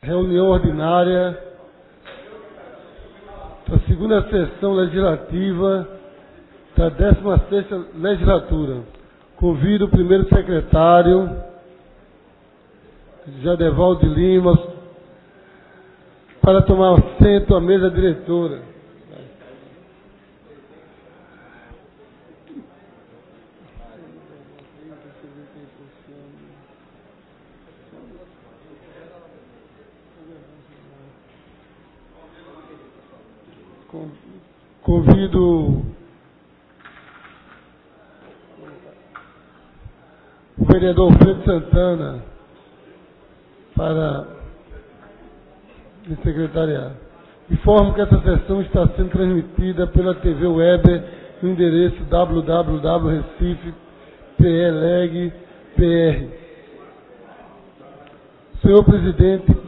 Reunião ordinária da segunda sessão legislativa da 16ª legislatura. Convido o primeiro secretário, Jadeval de Lima, para tomar assento à mesa diretora. Convido o vereador Alfredo Santana para me secretariar. Informo que essa sessão está sendo transmitida pela TV Web no endereço www.recife.pleg.pr. Senhor presidente,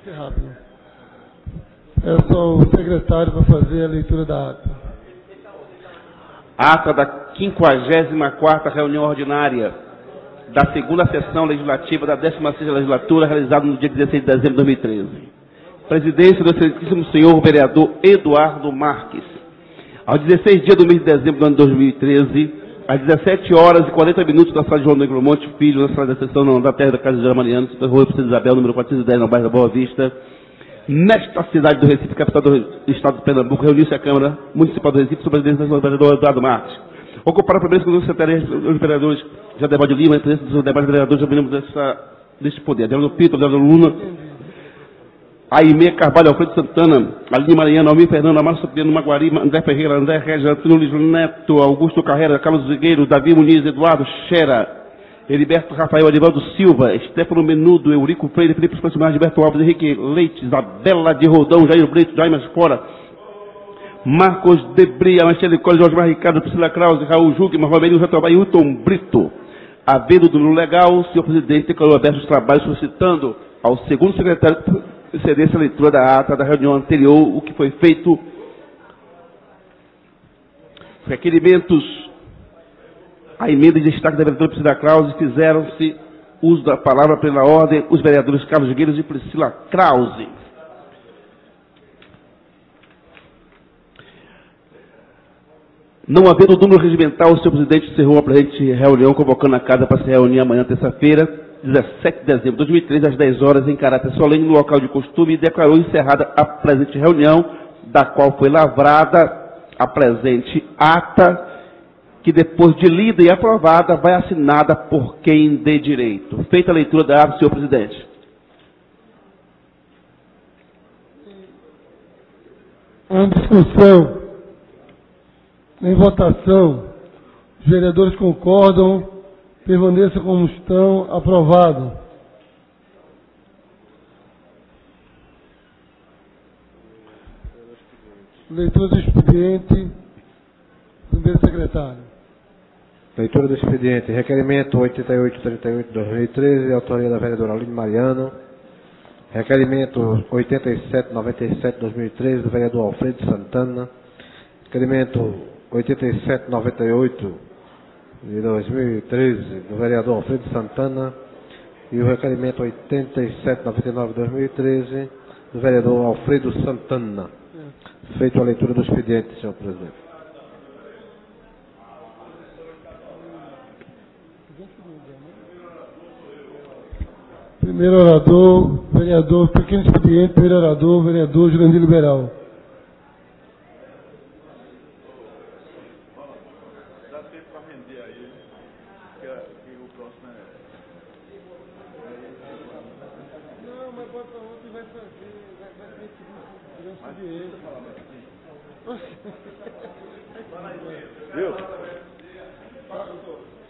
Pode ser rápido. Peço ao secretário para fazer a leitura da ata. Ata da 54ª reunião ordinária da segunda sessão legislativa da 16ª legislatura, realizada no dia 16 de dezembro de 2013. Presidência do excelentíssimo senhor vereador Eduardo Marques. Aos 16 dias do mês de dezembro do ano 2013, às 17 horas e 40 minutos, na sala de João Negro Monte Filho, na sala da sessão da terra da Casa de Mariano, Rua Princesa Isabel, número 410, no bairro da Boa Vista, nesta cidade do Recife, capital do estado de Pernambuco, reuniu-se a Câmara Municipal do Recife, sob a presidência do vereador Eduardo Marques. Ocuparam a primeira secretaria os vereadores Jadebal de Lima, entre esses os demais vereadores, já dessa, deste poder. Adriano Pito, Adriano Luna, Aimee Carvalho, Alfredo Santana, Aline Mariana, Almir Fernando, Amaro Sopiano, Maguari, André Ferreira, André Regis, Antônio Neto, Augusto Carreira, Carlos Zigueiro, Davi Muniz, Eduardo Xera, Heriberto Rafael, Adivaldo Silva, Stefano Menudo, Eurico Freire, Felipe Francisco Gilberto Alves, Henrique Leite, Isabela de Rodão, Jair Brito, Jaime Fora, Marcos Debria, Michele Cole, Jorge Ricardo, Priscila Krause, Raul Jugman, Romelinho Jatobá e Hilton Brito. Havendo do legal, o senhor presidente declarou aberto os trabalhos solicitando ao segundo secretário excedesse a leitura da ata da reunião anterior, o que foi feito. Requerimentos, a emenda de destaque da vereadora Priscila Krause fizeram-se uso da palavra pela ordem os vereadores Carlos Gueiros e Priscila Krause. Não havendo número regimental, o senhor presidente encerrou a presente reunião, convocando a casa para se reunir amanhã, terça-feira, 17 de dezembro de 2013, às 10 horas, em caráter solene, no local de costume, e declarou encerrada a presente reunião, da qual foi lavrada a presente ata, que depois de lida e aprovada, vai assinada por quem dê direito. Feita a leitura da ata, senhor presidente. Em discussão, em votação, os vereadores concordam permaneça como estão, aprovado. Leitura do expediente, primeiro secretário. Leitura do expediente. Requerimento 8838-2013, autoria da vereadora Aline Mariano. Requerimento 8797-2013, do vereador Alfredo Santana. Requerimento 8798 de 2013, do vereador Alfredo Santana, e o requerimento 8799 de 2013, do vereador Alfredo Santana. Feito a leitura do expediente, senhor presidente. Primeiro orador, vereador, pequeno expediente, primeiro orador, vereador Jurandir Liberal.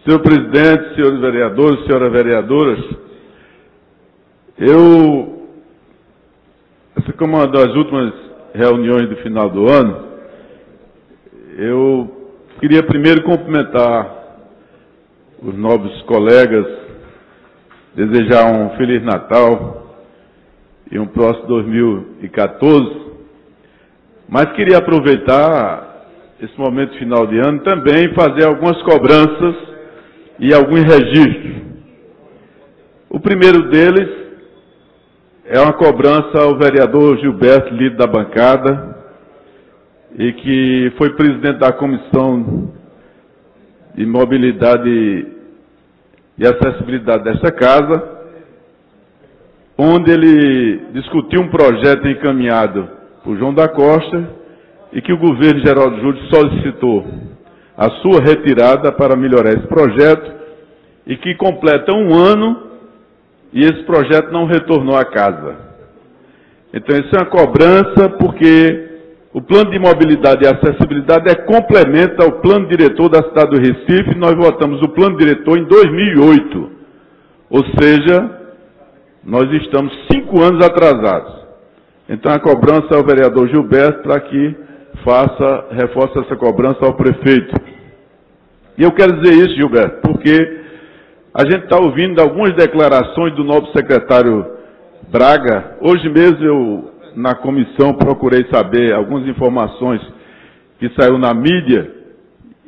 Senhor presidente, senhores vereadores, senhoras vereadoras, eu, essa como uma das últimas reuniões do final do ano, eu queria primeiro cumprimentar os novos colegas, desejar um Feliz Natal e um próximo 2014, Mas queria aproveitar esse momento final de ano também fazer algumas cobranças e alguns registros. O primeiro deles é uma cobrança ao vereador Gilberto, líder da bancada, e que foi presidente da Comissão de Mobilidade e Acessibilidade desta casa, onde ele discutiu um projeto encaminhado por João da Costa e que o governo Geraldo Júlio solicitou a sua retirada para melhorar esse projeto e que completa um ano e esse projeto não retornou à casa. Então, isso é uma cobrança porque o plano de mobilidade e acessibilidade é complemento ao plano diretor da cidade do Recife. Nós votamos o plano diretor em 2008. Ou seja, nós estamos cinco anos atrasados. Então, a cobrança ao vereador Gilberto para que faça, reforce essa cobrança ao prefeito. E eu quero dizer isso, Gilberto, porque a gente está ouvindo algumas declarações do novo secretário Braga. Hoje mesmo eu, na comissão, procurei saber algumas informações que saiu na mídia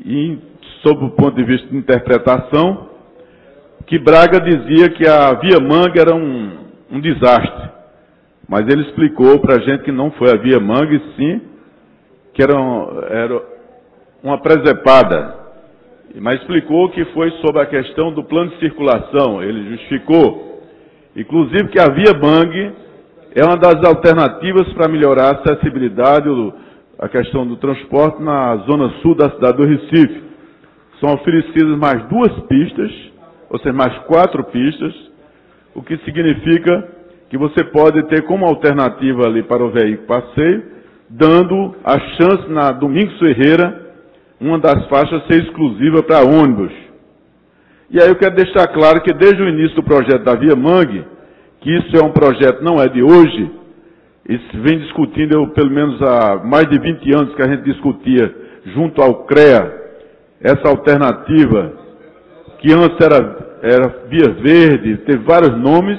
e sob o ponto de vista de interpretação, que Braga dizia que a Via Manga era um, um desastre. Mas ele explicou para a gente que não foi a Via Manga, e sim que era, um, era uma presepada mas explicou que foi sobre a questão do plano de circulação. Ele justificou, inclusive, que a Via Bang é uma das alternativas para melhorar a acessibilidade, a questão do transporte na zona sul da cidade do Recife. São oferecidas mais duas pistas, ou seja, mais quatro pistas, o que significa que você pode ter como alternativa ali para o veículo passeio, dando a chance na Domingos Ferreira uma das faixas ser exclusiva para ônibus. E aí eu quero deixar claro que desde o início do projeto da Via Mangue, que isso é um projeto, não é de hoje, isso vem discutindo, eu, pelo menos há mais de 20 anos que a gente discutia junto ao CREA, essa alternativa, que antes era, era Via Verde, teve vários nomes,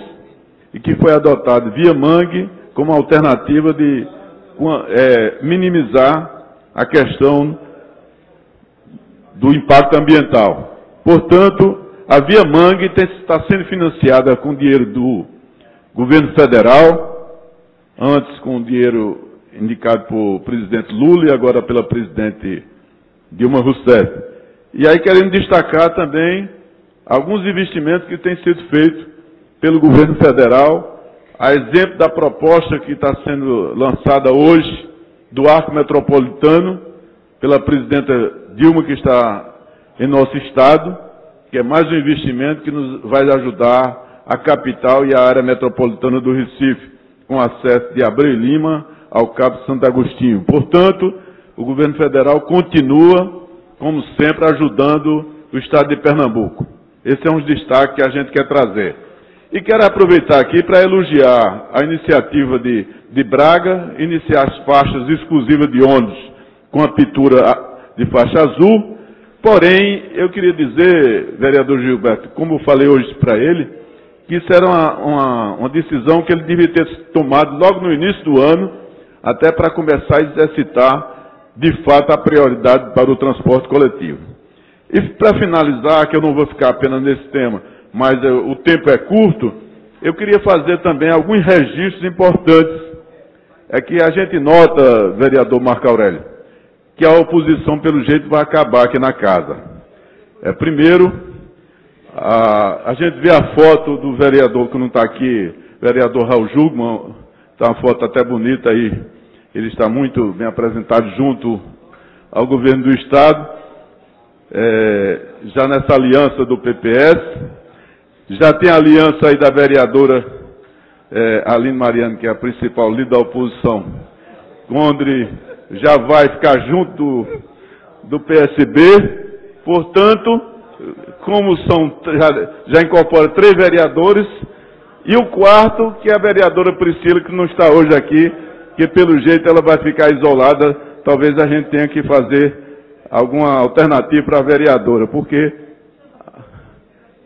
e que foi adotado Via Mangue como alternativa de é, minimizar a questão do impacto ambiental. Portanto, a Via Mangue está sendo financiada com dinheiro do governo federal, antes com dinheiro indicado por presidente Lula e agora pela presidente Dilma Rousseff. E aí querendo destacar também alguns investimentos que têm sido feitos pelo governo federal, a exemplo da proposta que está sendo lançada hoje do arco metropolitano pela presidenta Dilma, que está em nosso estado, que é mais um investimento que nos vai ajudar a capital e a área metropolitana do Recife, com acesso de Abreu Lima ao Cabo Santo Agostinho. Portanto, o governo federal continua, como sempre, ajudando o estado de Pernambuco. Esse é um destaque que a gente quer trazer. E quero aproveitar aqui para elogiar a iniciativa de, de Braga, iniciar as faixas exclusivas de ônibus com a pintura de faixa azul. Porém, eu queria dizer, vereador Gilberto, como falei hoje para ele, que isso era uma, uma, uma, decisão que ele devia ter tomado logo no início do ano, até para começar a exercitar, de fato, a prioridade para o transporte coletivo. E para finalizar, que eu não vou ficar apenas nesse tema, mas eu, o tempo é curto, eu queria fazer também alguns registros importantes. É que a gente nota, vereador Marco Aurélio, que a oposição, pelo jeito, vai acabar aqui na casa. É, primeiro, a, a gente vê a foto do vereador que não está aqui, vereador Raul Jugman, está uma foto até bonita aí, ele está muito bem apresentado junto ao governo do Estado, é, já nessa aliança do PPS, já tem a aliança aí da vereadora é, Aline Mariano, que é a principal líder da oposição, Gondre já vai ficar junto do, PSB. Portanto, como são, já, já incorpora três vereadores, e o quarto, que é a vereadora Priscila, que não está hoje aqui, que pelo jeito ela vai ficar isolada, talvez a gente tenha que fazer alguma alternativa para a vereadora, porque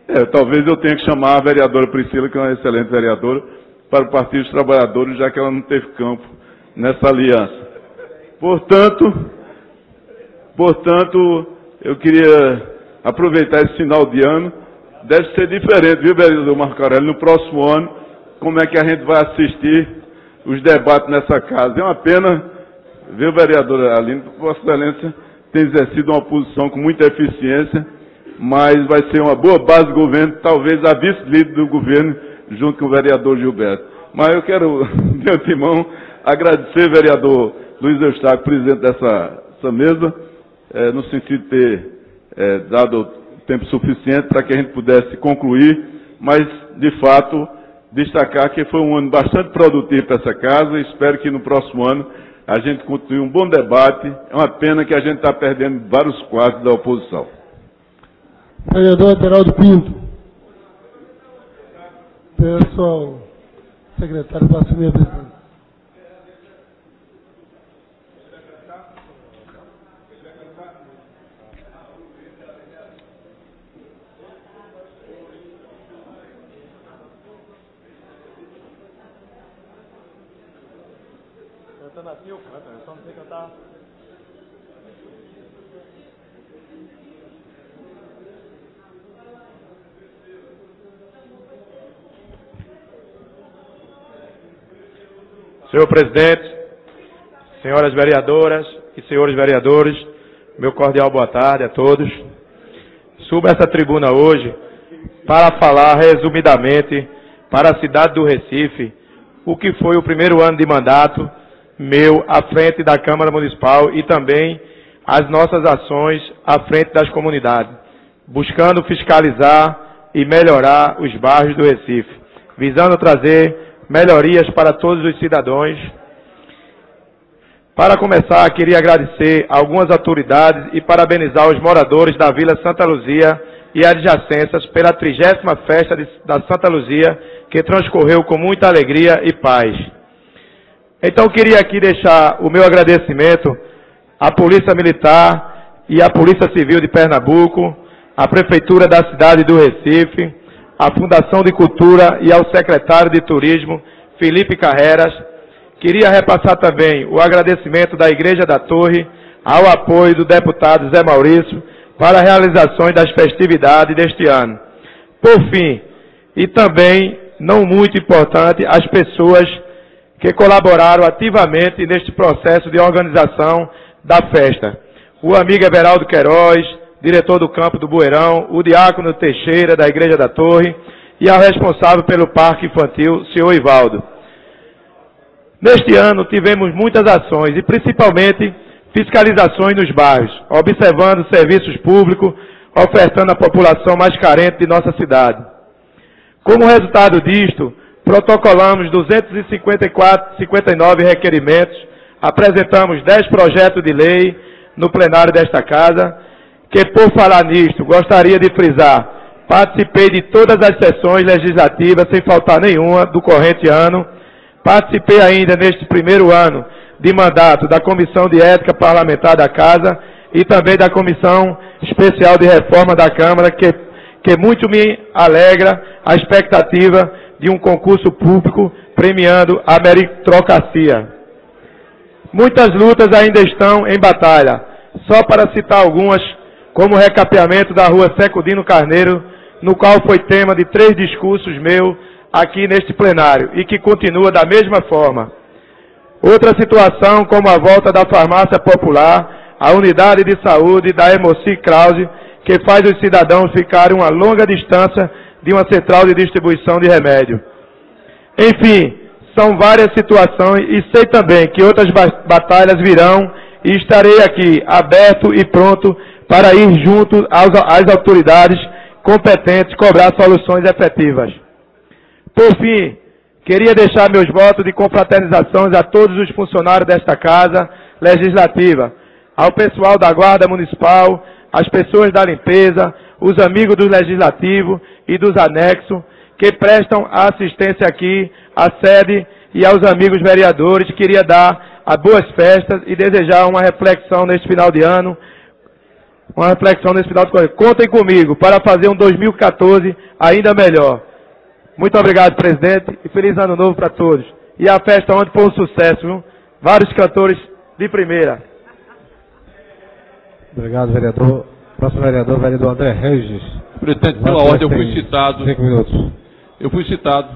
é, talvez eu tenha que chamar a vereadora Priscila, que é uma excelente vereadora, para o Partido dos Trabalhadores, já que ela não teve campo nessa aliança. Portanto, portanto, eu queria aproveitar esse final de ano. Deve ser diferente, viu, vereador Marco Aurélio? No próximo ano, como é que a gente vai assistir os debates nessa casa. É uma pena, viu, vereadora Aline, Vossa Excelência tem exercido uma posição com muita eficiência, mas vai ser uma boa base do governo, talvez a vice-líder do governo, junto com o vereador Gilberto. Mas eu quero, de antemão, agradecer, vereador Luiz Eustáquio, presidente dessa, mesa, é, no sentido de ter é, dado tempo suficiente para que a gente pudesse concluir, mas, de fato, destacar que foi um ano bastante produtivo para essa casa e espero que no próximo ano a gente continue um bom debate. É uma pena que a gente está perdendo vários quadros da oposição. Vereador Geraldo Pinto. Pessoal, secretário para assumir a. Senhor presidente, senhoras vereadoras e senhores vereadores, meu cordial boa tarde a todos. Subo essa tribuna hoje para falar resumidamente para a cidade do Recife o que foi o primeiro ano de mandato meu à frente da Câmara Municipal e também as nossas ações à frente das comunidades, buscando fiscalizar e melhorar os bairros do Recife, visando trazer melhorias para todos os cidadãos. Para começar, queria agradecer algumas autoridades e parabenizar os moradores da Vila Santa Luzia e adjacências pela trigésima festa de, da Santa Luzia, que transcorreu com muita alegria e paz. Então queria aqui deixar o meu agradecimento à Polícia Militar e à Polícia Civil de Pernambuco, à Prefeitura da cidade do Recife, à Fundação de Cultura e ao secretário de Turismo, Felipe Carreras. Queria repassar também o agradecimento da Igreja da Torre ao apoio do deputado Zé Maurício para a realização das festividades deste ano. Por fim, e também, não muito importante, as pessoas que colaboraram ativamente neste processo de organização da festa. O amigo Everaldo Queiroz, diretor do campo do Bueirão, o diácono Teixeira, da Igreja da Torre, e a responsável pelo Parque Infantil, senhor Ivaldo. Neste ano tivemos muitas ações e principalmente fiscalizações nos bairros, observando serviços públicos, ofertando à população mais carente de nossa cidade. Como resultado disto, protocolamos 259 requerimentos, apresentamos 10 projetos de lei no plenário desta casa, que por falar nisto, gostaria de frisar, participei de todas as sessões legislativas, sem faltar nenhuma, do corrente ano, participei ainda neste primeiro ano de mandato da Comissão de Ética Parlamentar da Casa e também da Comissão Especial de Reforma da Câmara, que, que muito me alegra a expectativa de um concurso público premiando a meritocracia. Muitas lutas ainda estão em batalha. Só para citar algumas, como o recapeamento da rua Secudino Carneiro, no qual foi tema de três discursos meus aqui neste plenário e que continua da mesma forma. Outra situação, como a volta da farmácia popular, a unidade de saúde da Emoci Krause, que faz os cidadãos ficarem uma longa distância de uma central de distribuição de remédio. Enfim, são várias situações e sei também que outras batalhas virão e estarei aqui aberto e pronto para ir junto às autoridades competentes cobrar soluções efetivas. Por fim, queria deixar meus votos de confraternizações a todos os funcionários desta Casa Legislativa, ao pessoal da Guarda Municipal, às pessoas da limpeza, os amigos do Legislativo e dos anexos, que prestam assistência aqui à sede e aos amigos vereadores. Queria dar as boas festas e desejar uma reflexão neste final de ano, uma reflexão nesse final de ano. Contem comigo para fazer um 2014 ainda melhor. Muito obrigado, presidente, e feliz ano novo para todos. E a festa ontem foi um sucesso, viu? Vários cantores de primeira. Obrigado, vereador. Próximo vereador, vereador André Regis. Presidente, pela ordem eu fui citado. Cinco minutos. Eu fui citado.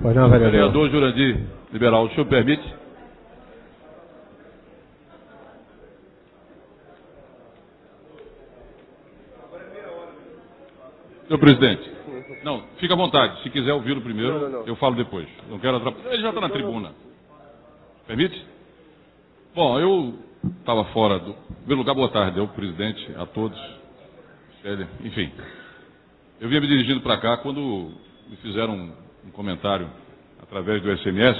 Pois não, vereador. Vereador Jurandir Liberal, o senhor permite? Senhor presidente. Não, fica à vontade. Se quiser ouvi-lo primeiro, eu falo depois. Não quero atrapalhar. Ele já está na tribuna. Permite? Bom, eu estava fora do. Em primeiro lugar, boa tarde ao presidente, a todos. Célia, enfim. Eu vinha me dirigindo para cá quando me fizeram um, um comentário através do SMS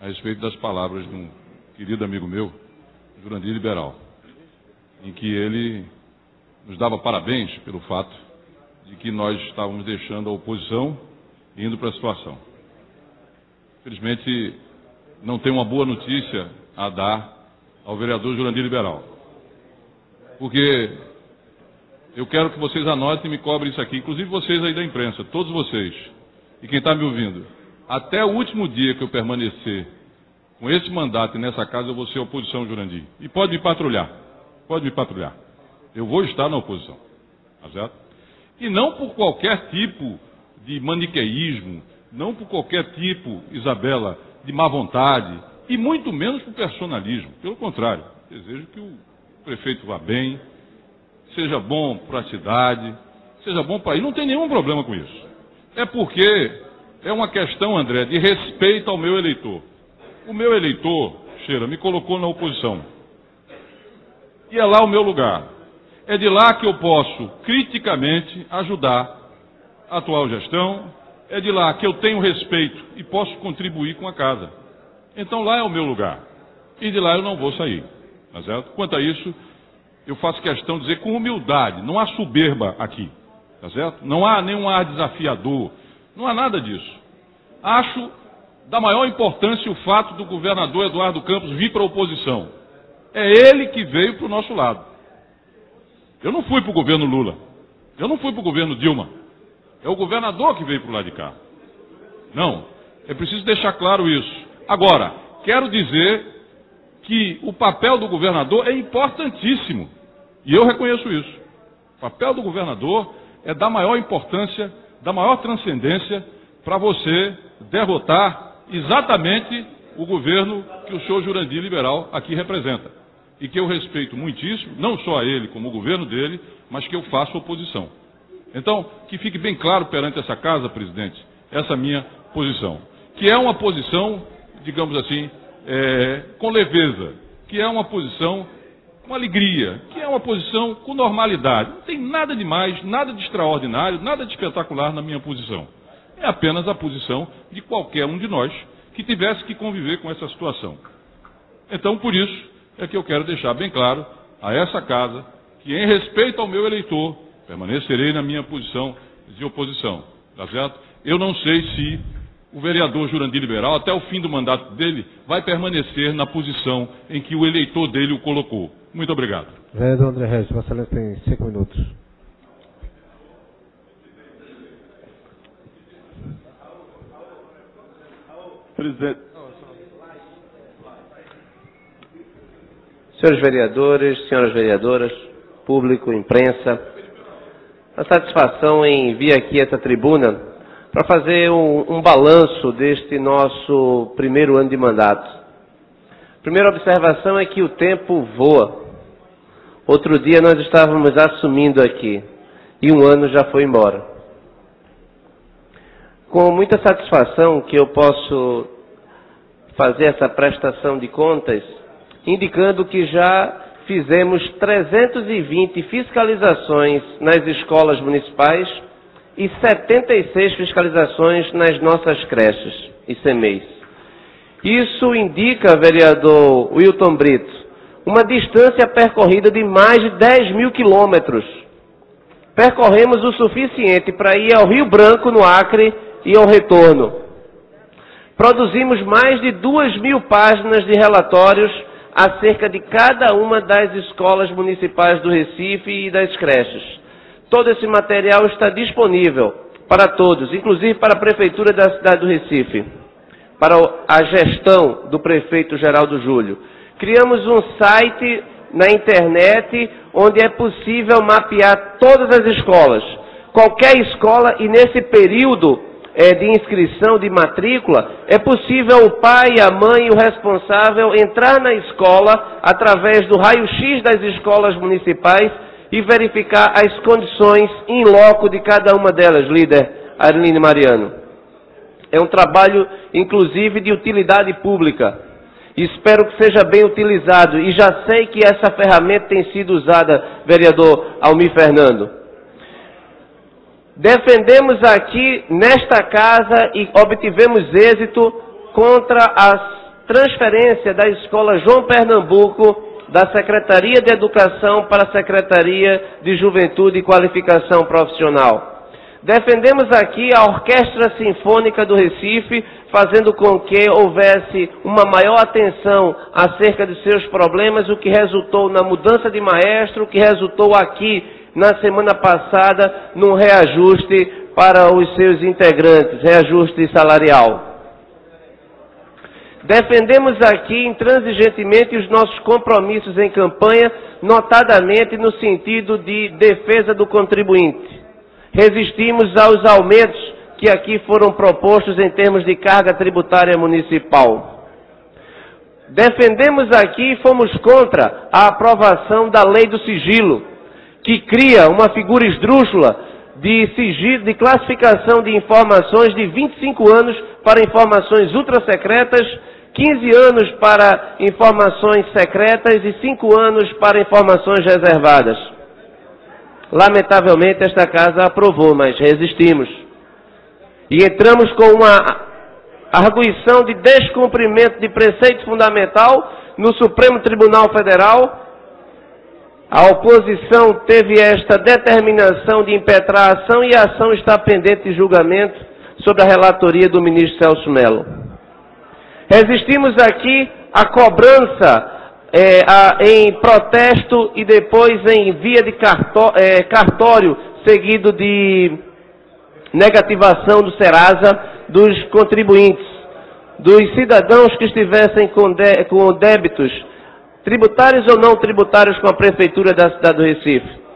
a respeito das palavras de um querido amigo meu, Jurandir Liberal, em que ele nos dava parabéns pelo fato de que nós estávamos deixando a oposição e indo para a situação. Infelizmente, não tenho uma boa notícia a dar ao vereador Jurandir Liberal. Porque eu quero que vocês anotem e me cobrem isso aqui, inclusive vocês aí da imprensa, todos vocês, e quem está me ouvindo. Até o último dia que eu permanecer com esse mandato e nessa casa, eu vou ser oposição, Jurandir. E pode me patrulhar. Pode me patrulhar. Eu vou estar na oposição. Tá certo? E não por qualquer tipo de maniqueísmo, não por qualquer tipo, Isabela, de má vontade, e muito menos por personalismo. Pelo contrário, desejo que o prefeito vá bem, seja bom para a cidade, seja bom para. E não tem nenhum problema com isso. É porque é uma questão, André, de respeito ao meu eleitor. O meu eleitor, Cheira, me colocou na oposição. E é lá o meu lugar. É de lá que eu posso criticamente ajudar a atual gestão. É de lá que eu tenho respeito e posso contribuir com a casa. Então lá é o meu lugar. E de lá eu não vou sair. Tá certo? Quanto a isso, eu faço questão de dizer com humildade, não há soberba aqui. Tá certo? Não há nenhum ar desafiador. Não há nada disso. Acho da maior importância o fato do governador Eduardo Campos vir para a oposição. É ele que veio para o nosso lado. Eu não fui para o governo Lula. Eu não fui para o governo Dilma. É o governador que veio para o lado de cá. Não. É preciso deixar claro isso. Agora, quero dizer que o papel do governador é importantíssimo. E eu reconheço isso. O papel do governador é da maior importância, da maior transcendência para você derrotar exatamente o governo que o senhor Jurandir Liberal aqui representa. E que eu respeito muitíssimo, não só a ele como o governo dele, mas que eu faço oposição. Então, que fique bem claro perante essa casa, presidente, essa minha posição. Que é uma posição, digamos assim, é, com leveza, que é uma posição com alegria, que é uma posição com normalidade. Não tem nada de mais, nada de extraordinário, nada de espetacular na minha posição. É apenas a posição de qualquer um de nós que tivesse que conviver com essa situação. Então, por isso, é que eu quero deixar bem claro a essa casa que, em respeito ao meu eleitor, permanecerei na minha posição de oposição. Tá certo? Eu não sei se o vereador Jurandir Liberal, até o fim do mandato dele, vai permanecer na posição em que o eleitor dele o colocou. Muito obrigado. Vereador André Regis, Vossa Excelência tem cinco minutos. Presidente. Senhores vereadores, senhoras vereadoras, público, imprensa, a satisfação em vir aqui a essa tribuna para fazer um, um balanço deste nosso primeiro ano de mandato. Primeira observação é que o tempo voa. Outro dia nós estávamos assumindo aqui e um ano já foi embora. Com muita satisfação que eu posso fazer essa prestação de contas, indicando que já fizemos 320 fiscalizações nas escolas municipais e 76 fiscalizações nas nossas creches e CMEs. Isso indica, vereador Wilton Brito, uma distância percorrida de mais de 10 mil quilômetros. Percorremos o suficiente para ir ao Rio Branco, no Acre, e ao retorno. Produzimos mais de duas mil páginas de relatórios acerca de cada uma das escolas municipais do Recife e das creches. Todo esse material está disponível para todos, inclusive para a Prefeitura da cidade do Recife, para a gestão do prefeito Geraldo Júlio. criamos um site na internet onde é possível mapear todas as escolas. Qualquer escola, e nesse período é, de inscrição, de matrícula, é possível o pai, a mãe e o responsável entrar na escola através do raio-x das escolas municipais e verificar as condições em loco de cada uma delas, líder Arline Mariano. É um trabalho, inclusive, de utilidade pública. Espero que seja bem utilizado e já sei que essa ferramenta tem sido usada, vereador Almir Fernando. Defendemos aqui nesta casa e obtivemos êxito contra a transferência da escola João Pernambuco da Secretaria de Educação para a Secretaria de Juventude e Qualificação Profissional. Defendemos aqui a Orquestra Sinfônica do Recife, fazendo com que houvesse uma maior atenção acerca de seus problemas, o que resultou na mudança de maestro, o que resultou aqui na semana passada num reajuste para os seus integrantes, reajuste salarial. Defendemos aqui intransigentemente os nossos compromissos em campanha, notadamente no sentido de defesa do contribuinte. Resistimos aos aumentos que aqui foram propostos em termos de carga tributária municipal. Defendemos aqui e fomos contra a aprovação da lei do sigilo, que cria uma figura esdrúxula de sigilo, de classificação de informações de 25 anos para informações ultrasecretas, 15 anos para informações secretas e 5 anos para informações reservadas. Lamentavelmente, esta casa aprovou, mas resistimos. E entramos com uma arguição de descumprimento de preceito fundamental no Supremo Tribunal Federal. A oposição teve esta determinação de impetrar a ação e a ação está pendente de julgamento sobre a relatoria do ministro Celso Melo. Resistimos aqui à cobrança é, a, em protesto e depois em via de cartó, é, cartório, seguido de negativação do Serasa dos contribuintes, dos cidadãos que estivessem com, de, com débitos tributários ou não tributários com a Prefeitura da cidade do Recife.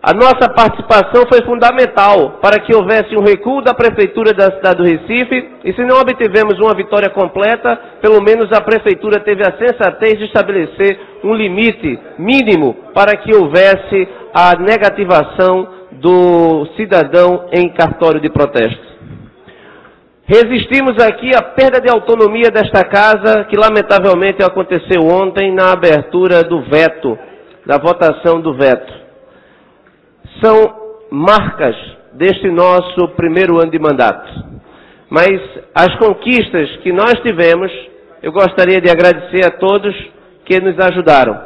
A nossa participação foi fundamental para que houvesse um recuo da Prefeitura da cidade do Recife, e se não obtivemos uma vitória completa, pelo menos a Prefeitura teve a sensatez de estabelecer um limite mínimo para que houvesse a negativação do cidadão em cartório de protesto. Resistimos aqui à perda de autonomia desta casa, que lamentavelmente aconteceu ontem na abertura do veto, da votação do veto são marcas deste nosso primeiro ano de mandato. Mas as conquistas que nós tivemos, eu gostaria de agradecer a todos que nos ajudaram,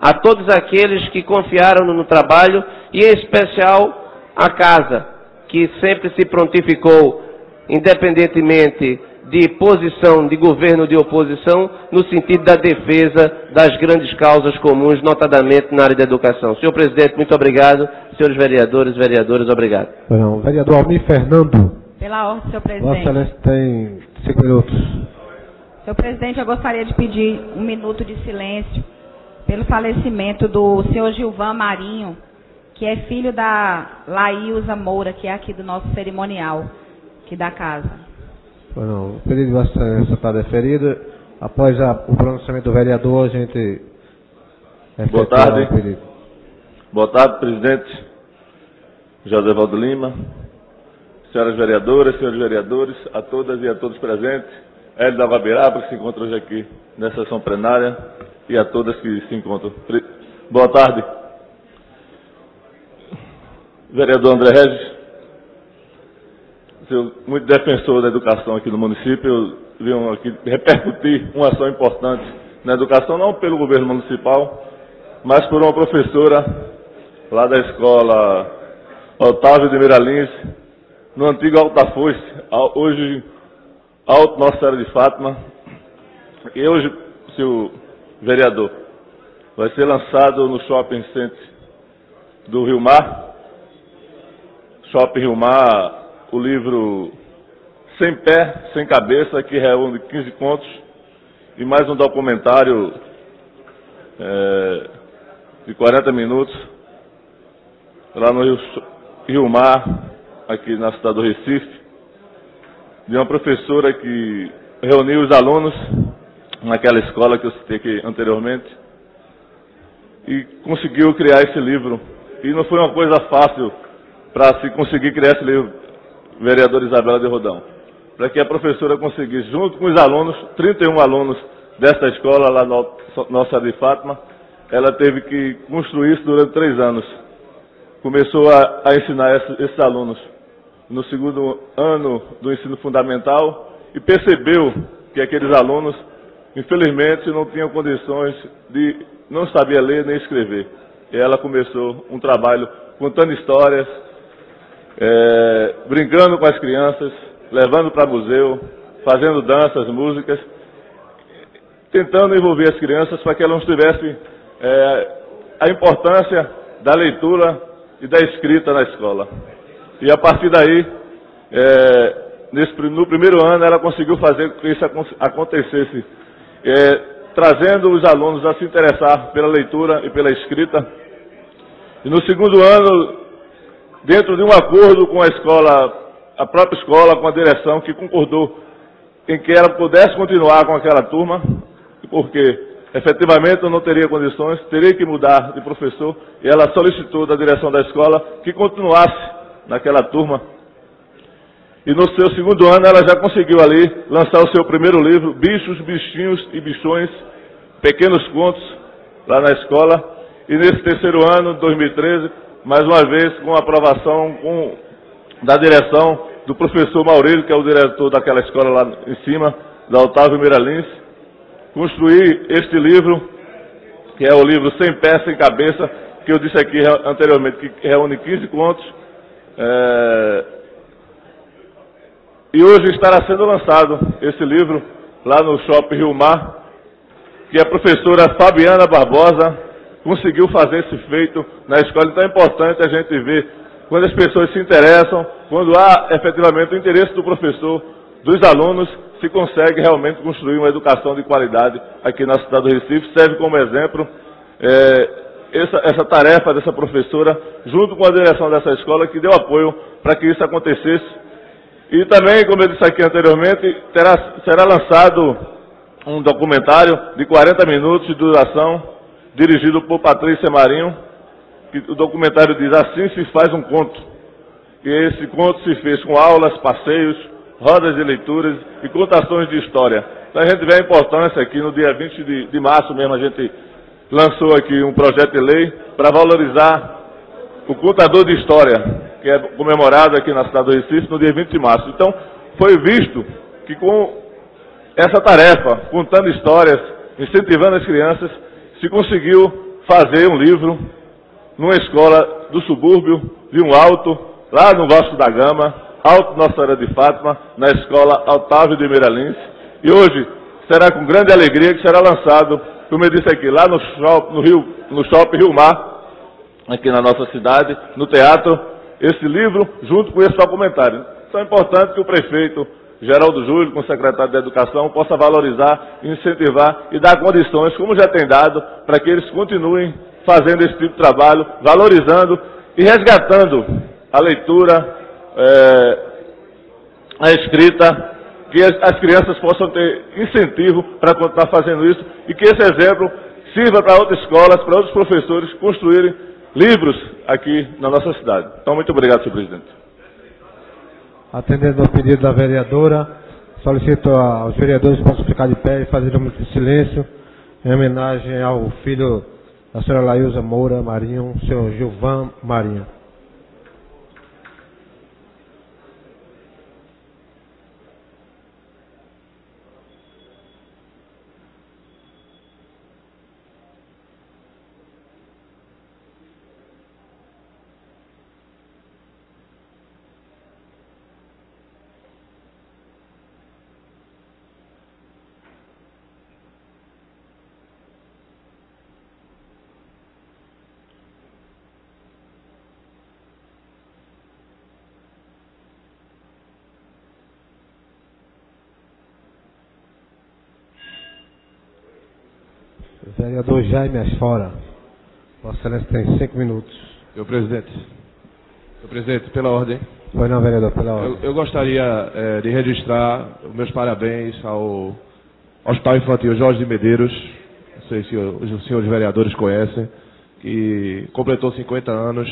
a todos aqueles que confiaram no trabalho e em especial a casa, que sempre se prontificou, independentemente de posição de governo de oposição, no sentido da defesa das grandes causas comuns, notadamente na área da educação. Senhor presidente, muito obrigado. Senhores vereadores, vereadoras, obrigado. Não, vereador Almir Fernando. Pela ordem, senhor presidente. Vossa Excelência tem cinco minutos. Senhor presidente, eu gostaria de pedir um minuto de silêncio pelo falecimento do senhor Gilvan Marinho, que é filho da Laíusa Moura, que é aqui do nosso cerimonial, aqui da casa. Não, o pedido de Vossa Excelência está deferido. Após a, o pronunciamento do vereador, a gente. Boa tarde. Boa tarde, presidente José Valdo Lima, senhoras vereadoras, senhores vereadores, a todas e a todos presentes, Hélio da Vabiraba, que se encontra hoje aqui nessa sessão plenária, e a todas que se encontram. Boa tarde. Vereador André Regis, sou muito defensor da educação aqui no município, eu vim aqui repercutir uma ação importante na educação, não pelo governo municipal, mas por uma professora lá da escola Otávio de Miralins, no antigo Alta Foice, hoje Alto Nossa Senhora de Fátima, e hoje, seu vereador, vai ser lançado no Shopping Center do Rio Mar, Shopping Rio Mar, o livro Sem Pé, Sem Cabeça, que reúne 15 contos e mais um documentário é, de 40 minutos lá no Rio, Rio Mar, aqui na cidade do Recife, de uma professora que reuniu os alunos naquela escola que eu citei aqui anteriormente e conseguiu criar esse livro. E não foi uma coisa fácil para se conseguir criar esse livro, vereadora Isabela de Rodão. Para que a professora conseguisse, junto com os alunos, 31 alunos desta escola lá no Nossa de Fátima, ela teve que construir isso durante três anos. Começou a, a ensinar esses, alunos no segundo ano do ensino fundamental e percebeu que aqueles alunos, infelizmente, não tinham condições de não saber ler nem escrever. E ela começou um trabalho contando histórias, é, brincando com as crianças, levando para museu, fazendo danças, músicas, tentando envolver as crianças para que elas tivessem é, a importância da leitura e da escrita na escola. E a partir daí, é, nesse, no primeiro ano, ela conseguiu fazer que isso acontecesse, é, trazendo os alunos a se interessar pela leitura e pela escrita. E no segundo ano, dentro de um acordo com a escola, a própria escola, com a direção, que concordou em que ela pudesse continuar com aquela turma, porque efetivamente eu não teria condições, teria que mudar de professor, e ela solicitou da direção da escola que continuasse naquela turma. E no seu segundo ano ela já conseguiu ali lançar o seu primeiro livro, Bichos, Bichinhos e Bichões, Pequenos Contos, lá na escola. E nesse terceiro ano, 2013, mais uma vez com aprovação com, da direção do professor Maurílio, que é o diretor daquela escola lá em cima, da Otávio Miralins, construir este livro, que é o livro Sem Pé, Sem Cabeça, que eu disse aqui anteriormente, que reúne 15 contos. É... E hoje estará sendo lançado esse livro lá no Shopping Rio Mar, que a professora Fabiana Barbosa conseguiu fazer esse feito na escola. Então é importante a gente ver quando as pessoas se interessam, quando há efetivamente o interesse do professor, dos alunos, se consegue realmente construir uma educação de qualidade aqui na cidade do Recife. Serve como exemplo é, essa, essa, tarefa dessa professora, junto com a direção dessa escola, que deu apoio para que isso acontecesse. E também, como eu disse aqui anteriormente, terá, será lançado um documentário de 40 minutos de duração, dirigido por Patrícia Marinho, que o documentário diz Assim se faz um conto. E esse conto se fez com aulas, passeios, rodas de leituras e contações de história. Então a gente vê a importância aqui, no dia 20 de, de março mesmo, a gente lançou aqui um projeto de lei para valorizar o contador de história, que é comemorado aqui na cidade do Recife no dia 20 de março. Então, foi visto que com essa tarefa, contando histórias, incentivando as crianças, se conseguiu fazer um livro numa escola do subúrbio, de um alto, lá no Vasco da Gama, Alto Nossa Senhora de Fátima, na escola Otávio de Meiralins. E hoje será com grande alegria que será lançado, como eu disse aqui, lá no, shop, no, Rio, no Shopping Rio Mar, aqui na nossa cidade, no teatro, esse livro junto com esse documentário. Então é importante que o prefeito Geraldo Júlio, com o secretário da Educação, possa valorizar, incentivar e dar condições, como já tem dado, para que eles continuem fazendo esse tipo de trabalho, valorizando e resgatando a leitura, é, a escrita, que as, as crianças possam ter incentivo para continuar fazendo isso e que esse exemplo sirva para outras escolas, para outros professores construírem livros aqui na nossa cidade. Então, muito obrigado, senhor presidente. Atendendo ao pedido da vereadora, solicito aos vereadores que possam ficar de pé e fazer um minuto de silêncio em homenagem ao filho da senhora Laísa Moura Marinho, senhor Gilvan Marinho. Vereador Jaime Asfora. Vossa Excelência tem cinco minutos. Senhor presidente. Senhor presidente, pela ordem. Pois não, vereador, pela ordem. Eu, eu gostaria eh, de registrar os meus parabéns ao Hospital Infantil Jorge de Medeiros. Não sei se os senhores vereadores conhecem. Que completou 50 anos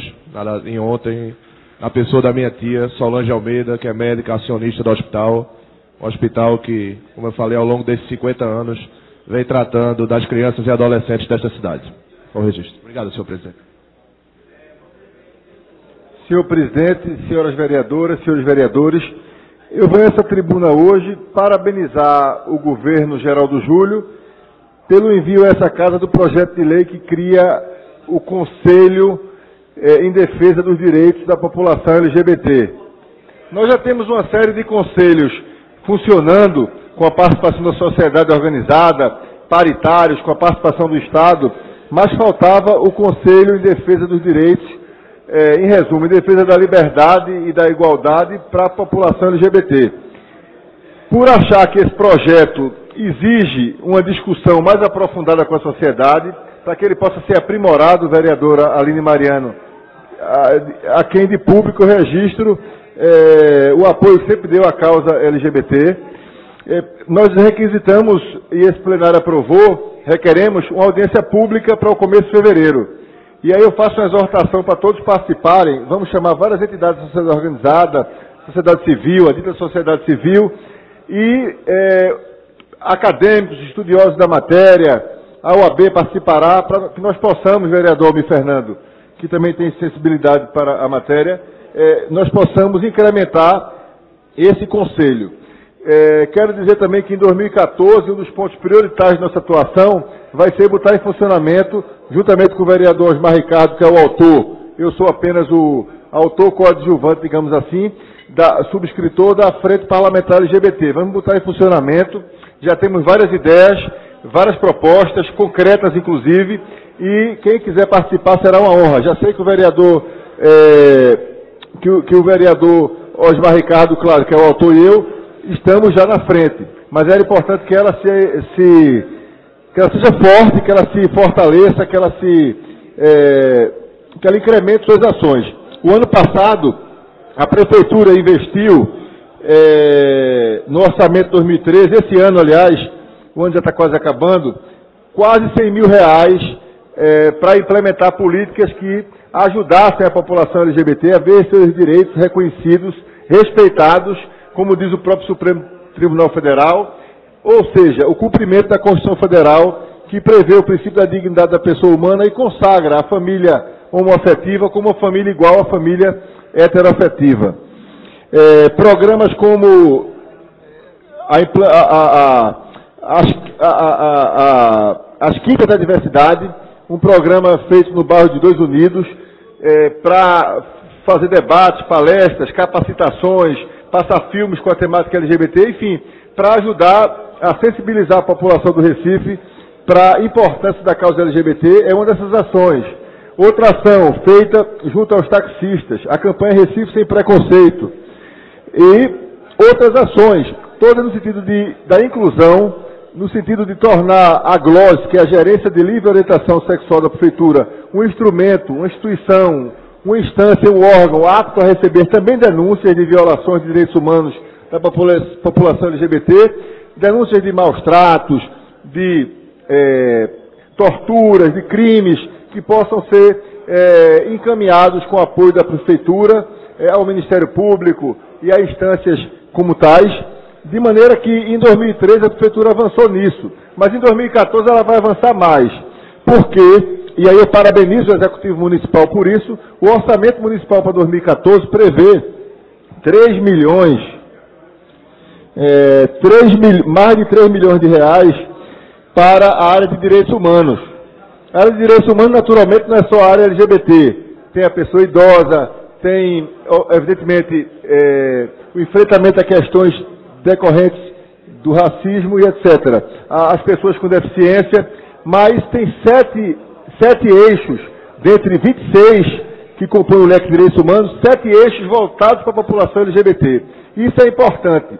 em ontem, na pessoa da minha tia, Solange Almeida, que é médica acionista do hospital. Um hospital que, como eu falei, ao longo desses 50 anos, vem tratando das crianças e adolescentes desta cidade. Com registro. Obrigado, senhor presidente. Senhor presidente, senhoras vereadoras, senhores vereadores, eu venho a essa tribuna hoje parabenizar o governo Geraldo Júlio pelo envio a essa casa do projeto de lei que cria o Conselho eh, em Defesa dos Direitos da População LGBT. Nós já temos uma série de conselhos funcionando com a participação da sociedade organizada, paritários, com a participação do Estado, mas faltava o Conselho em Defesa dos Direitos, eh, em resumo, em defesa da liberdade e da igualdade para a população LGBT. Por achar que esse projeto exige uma discussão mais aprofundada com a sociedade, para que ele possa ser aprimorado, vereadora Aline Mariano, a, a quem de público registro eh, o apoio que sempre deu à causa LGBT. Eh, nós requisitamos, e esse plenário aprovou, requeremos uma audiência pública para o começo de fevereiro. E aí eu faço uma exortação para todos participarem, vamos chamar várias entidades da sociedade organizada, sociedade civil, a dita sociedade civil, e eh, acadêmicos, estudiosos da matéria, a OAB participará, para que nós possamos, vereador Almir Fernando, que também tem sensibilidade para a matéria, eh, nós possamos incrementar esse conselho. Eh, quero dizer também que em 2014, um dos pontos prioritários da nossa atuação vai ser botar em funcionamento, juntamente com o vereador Osmar Ricardo, que é o autor, eu sou apenas o autor coadjuvante, digamos assim, da, subscritor da Frente Parlamentar LGBT. Vamos botar em funcionamento, já temos várias ideias, várias propostas, concretas inclusive, e quem quiser participar será uma honra. Já sei que o vereador, eh, que, que o vereador Osmar Ricardo, claro, que é o autor e eu, estamos já na frente. Mas era importante que ela se, se que ela seja forte, que ela se fortaleça, que ela se eh, que ela incremente suas ações. O ano passado, a prefeitura investiu eh, no orçamento de 2013, esse ano, aliás, o ano já está quase acabando, quase 100 mil reais eh, para implementar políticas que ajudassem a população LGBT a ver seus direitos reconhecidos, respeitados, como diz o próprio Supremo Tribunal Federal, ou seja, o cumprimento da Constituição Federal, que prevê o princípio da dignidade da pessoa humana e consagra a família homoafetiva como uma família igual à família heteroafetiva. É, programas como a, a- a- as, Quintas da Diversidade, um programa feito no bairro de Dois Unidos, para fazer debates, palestras, capacitações, passar filmes com a temática LGBT, enfim, para ajudar a sensibilizar a população do Recife para a importância da causa LGBT, é uma dessas ações. Outra ação feita junto aos taxistas, a campanha Recife Sem Preconceito. E outras ações, todas no sentido de, da inclusão, no sentido de tornar a GLOS, que é a Gerência de Livre Orientação Sexual da Prefeitura, um instrumento, uma instituição, uma instância, um órgão apto a receber também denúncias de violações de direitos humanos da popula- população LGBT, denúncias de maus tratos, de eh, torturas, de crimes que possam ser eh, encaminhados com apoio da Prefeitura eh, ao Ministério Público e a instâncias como tais, de maneira que em 2013 a Prefeitura avançou nisso, mas em 2014 ela vai avançar mais. Por quê? E aí eu parabenizo o Executivo Municipal por isso, o orçamento municipal para 2014 prevê 3 milhões, é, 3 mil, mais de 3 milhões de reais para a área de direitos humanos. A área de direitos humanos, naturalmente, não é só a área LGBT. Tem a pessoa idosa, tem, evidentemente, é, o enfrentamento a questões decorrentes do racismo e etc. As pessoas com deficiência, mas tem sete, sete eixos, dentre 26 que compõem o leque de direitos humanos, sete eixos voltados para a população LGBT. Isso é importante.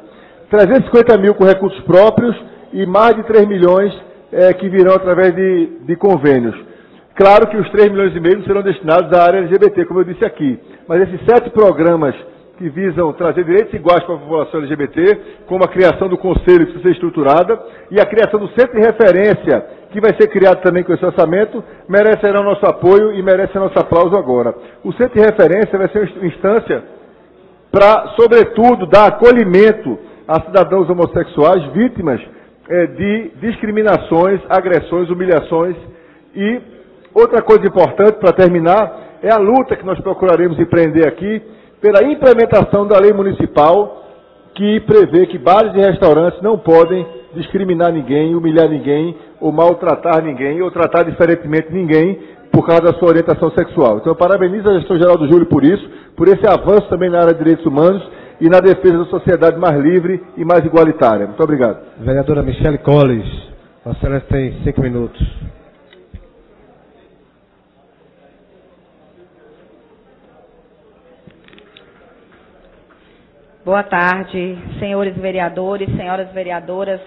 350 mil com recursos próprios e mais de 3 milhões é, que virão através de, de convênios. Claro que os 3 milhões e meio serão destinados à área LGBT, como eu disse aqui. Mas esses sete programas que visam trazer direitos iguais para a população LGBT, como a criação do conselho que precisa ser estruturada e a criação do centro de referência, que vai ser criado também com esse orçamento, merecerão nosso apoio e merecem nosso aplauso agora. O centro de referência vai ser uma instância para, sobretudo, dar acolhimento a cidadãos homossexuais vítimas é, de discriminações, agressões, humilhações e outra coisa importante para terminar é a luta que nós procuraremos empreender aqui pela implementação da lei municipal que prevê que bares e restaurantes não podem discriminar ninguém, humilhar ninguém, ou maltratar ninguém, ou tratar diferentemente ninguém por causa da sua orientação sexual. Então, eu parabenizo a gestão geral do Júlio por isso, por esse avanço também na área de direitos humanos e na defesa da sociedade mais livre e mais igualitária. Muito obrigado. Vereadora Michele Colles, a senhora tem cinco minutos. Boa tarde, senhores vereadores, senhoras vereadoras,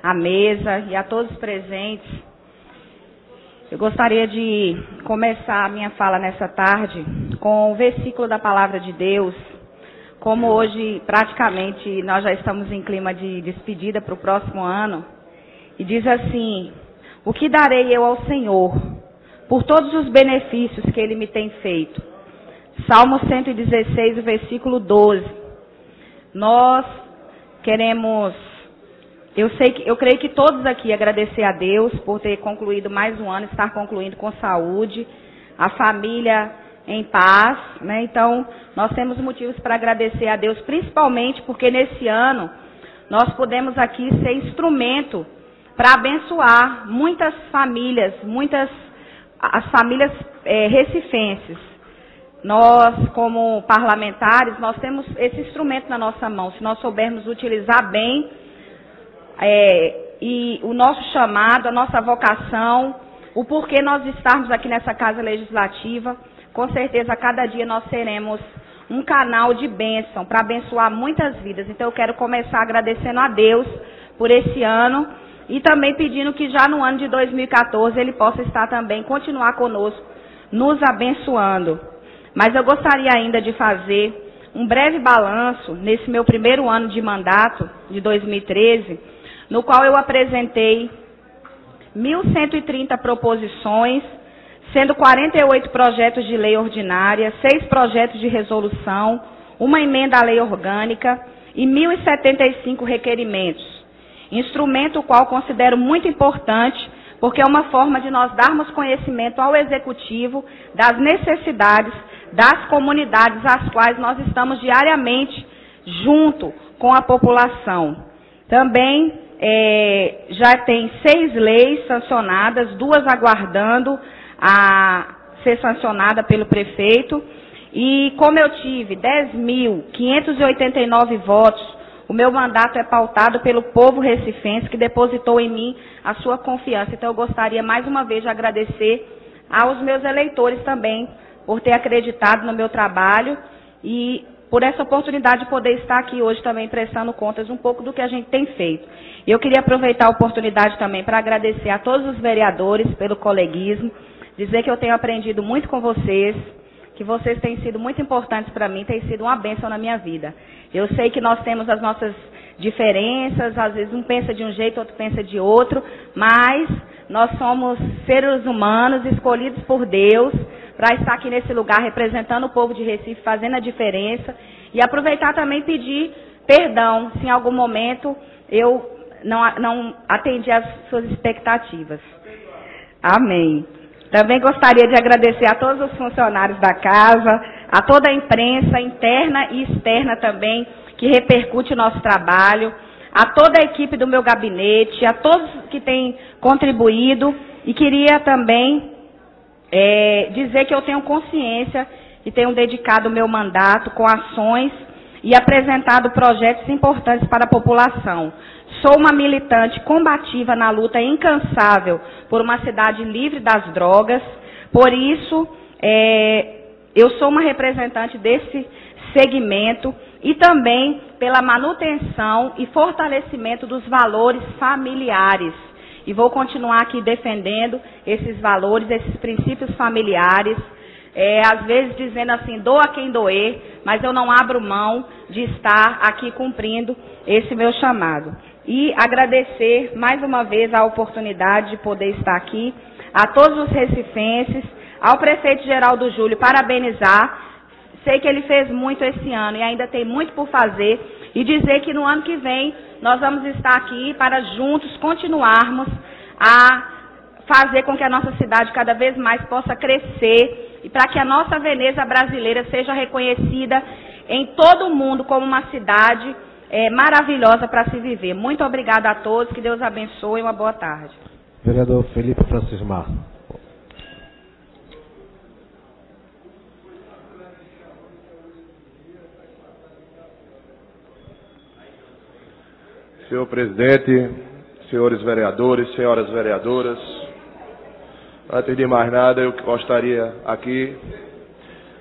à mesa e a todos presentes. Eu gostaria de começar a minha fala nessa tarde com o versículo da palavra de Deus. Como hoje praticamente nós já estamos em clima de despedida para o próximo ano, e diz assim: O que darei eu ao Senhor por todos os benefícios que ele me tem feito? Salmo 116, versículo 12. Nós queremos, eu sei que, eu creio que todos aqui agradecer a Deus por ter concluído mais um ano, estar concluindo com saúde, a família em paz, né? Então, nós temos motivos para agradecer a Deus, principalmente porque nesse ano nós podemos aqui ser instrumento para abençoar muitas famílias, muitas as famílias é, recifenses. Nós, como parlamentares, nós temos esse instrumento na nossa mão. Se nós soubermos utilizar bem é, e o nosso chamado, a nossa vocação, o porquê nós estarmos aqui nessa casa legislativa, com certeza cada dia nós seremos um canal de bênção para abençoar muitas vidas. Então eu quero começar agradecendo a Deus por esse ano e também pedindo que já no ano de 2014 ele possa estar também continuar conosco, nos abençoando. Mas eu gostaria ainda de fazer um breve balanço nesse meu primeiro ano de mandato, de 2013, no qual eu apresentei 1.130 proposições, sendo 48 projetos de lei ordinária, seis projetos de resolução, uma emenda à lei orgânica e 1.075 requerimentos. Instrumento o qual considero muito importante, porque é uma forma de nós darmos conhecimento ao executivo das necessidades das comunidades às quais nós estamos diariamente junto com a população. Também é, já tem seis leis sancionadas, duas aguardando a ser sancionada pelo prefeito. E como eu tive 10.589 votos, o meu mandato é pautado pelo povo recifense que depositou em mim a sua confiança. Então eu gostaria mais uma vez de agradecer aos meus eleitores também por ter acreditado no meu trabalho e por essa oportunidade de poder estar aqui hoje também prestando contas um pouco do que a gente tem feito. Eu queria aproveitar a oportunidade também para agradecer a todos os vereadores pelo coleguismo, dizer que eu tenho aprendido muito com vocês, que vocês têm sido muito importantes para mim, têm sido uma bênção na minha vida. Eu sei que nós temos as nossas diferenças, às vezes um pensa de um jeito, outro pensa de outro, mas nós somos seres humanos escolhidos por Deus para estar aqui nesse lugar representando o povo de Recife, fazendo a diferença. E aproveitar também pedir perdão se em algum momento eu não, não atendi às suas expectativas. Amém. Também gostaria de agradecer a todos os funcionários da casa, a toda a imprensa interna e externa também, que repercute o nosso trabalho, a toda a equipe do meu gabinete, a todos que têm contribuído e queria também é, dizer que eu tenho consciência e tenho dedicado o meu mandato com ações e apresentado projetos importantes para a população. Sou uma militante combativa na luta incansável por uma cidade livre das drogas, por isso é, eu sou uma representante desse segmento e também pela manutenção e fortalecimento dos valores familiares e vou continuar aqui defendendo esses valores, esses princípios familiares. É, às vezes dizendo assim, doa quem doer, mas eu não abro mão de estar aqui cumprindo esse meu chamado. E agradecer mais uma vez a oportunidade de poder estar aqui, a todos os recifenses, ao prefeito Geraldo Júlio, parabenizar. Sei que ele fez muito esse ano e ainda tem muito por fazer. E dizer que no ano que vem nós vamos estar aqui para juntos continuarmos a fazer com que a nossa cidade cada vez mais possa crescer e para que a nossa Veneza brasileira seja reconhecida em todo o mundo como uma cidade é, maravilhosa para se viver. Muito obrigada a todos, que Deus abençoe e uma boa tarde. Vereador Felipe Francis Senhor presidente, senhores vereadores, senhoras vereadoras, antes de mais nada, eu gostaria aqui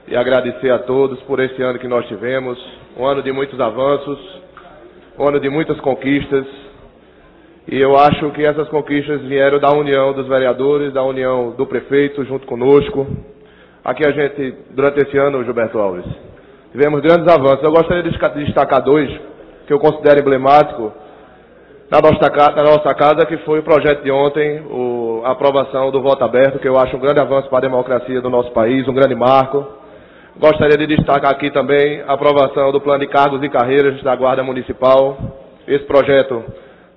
de agradecer a todos por esse ano que nós tivemos, um ano de muitos avanços, um ano de muitas conquistas, e eu acho que essas conquistas vieram da união dos vereadores, da união do prefeito junto conosco. Aqui a gente, durante esse ano, Gilberto Alves, tivemos grandes avanços. Eu gostaria de destacar dois que eu considero emblemáticos na nossa, na nossa casa, que foi o projeto de ontem, o, a aprovação do voto aberto, que eu acho um grande avanço para a democracia do nosso país, um grande marco. Gostaria de destacar aqui também a aprovação do plano de cargos e carreiras da Guarda Municipal, esse projeto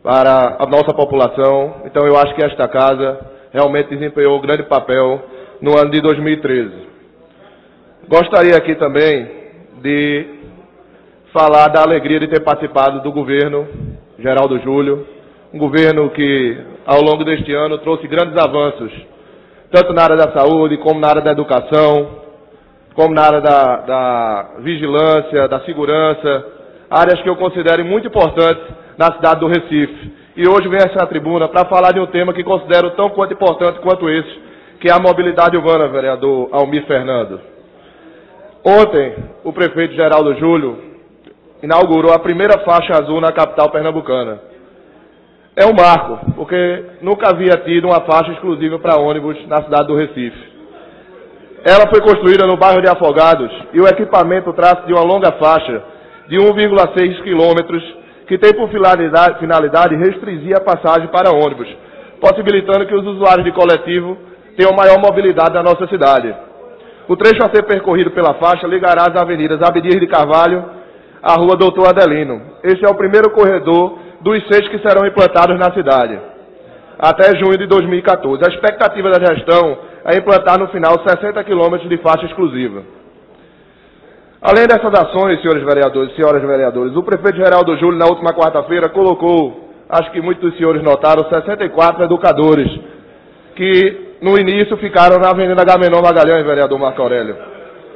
para a nossa população. Então eu acho que esta casa realmente desempenhou um grande papel no ano de 2013. Gostaria aqui também de falar da alegria de ter participado do governo Geraldo Júlio, um governo que, ao longo deste ano, trouxe grandes avanços, tanto na área da saúde, como na área da educação, como na área da, da vigilância, da segurança, áreas que eu considero muito importantes na cidade do Recife. E hoje venho a essa tribuna para falar de um tema que considero tão quanto importante quanto esse, que é a mobilidade urbana, vereador Almir Fernando. Ontem, o prefeito Geraldo Júlio inaugurou a primeira faixa azul na capital pernambucana. É um marco, porque nunca havia tido uma faixa exclusiva para ônibus na cidade do Recife. Ela foi construída no bairro de Afogados e o equipamento trata de uma longa faixa de 1,6 quilômetros que tem por finalidade, restringir a passagem para ônibus, possibilitando que os usuários de coletivo tenham maior mobilidade na nossa cidade. O trecho a ser percorrido pela faixa ligará as avenidas Abdias de Carvalho à Rua Doutor Adelino. Este é o primeiro corredor dos seis que serão implantados na cidade, até junho de 2014. A expectativa da gestão é implantar no final 60 quilômetros de faixa exclusiva. Além dessas ações, senhores vereadores e senhoras vereadores, o prefeito Geraldo Júlio, na última quarta-feira, colocou, acho que muitos dos senhores notaram, 64 educadores, que no início ficaram na Avenida Gamenon Magalhães, vereador Marco Aurélio.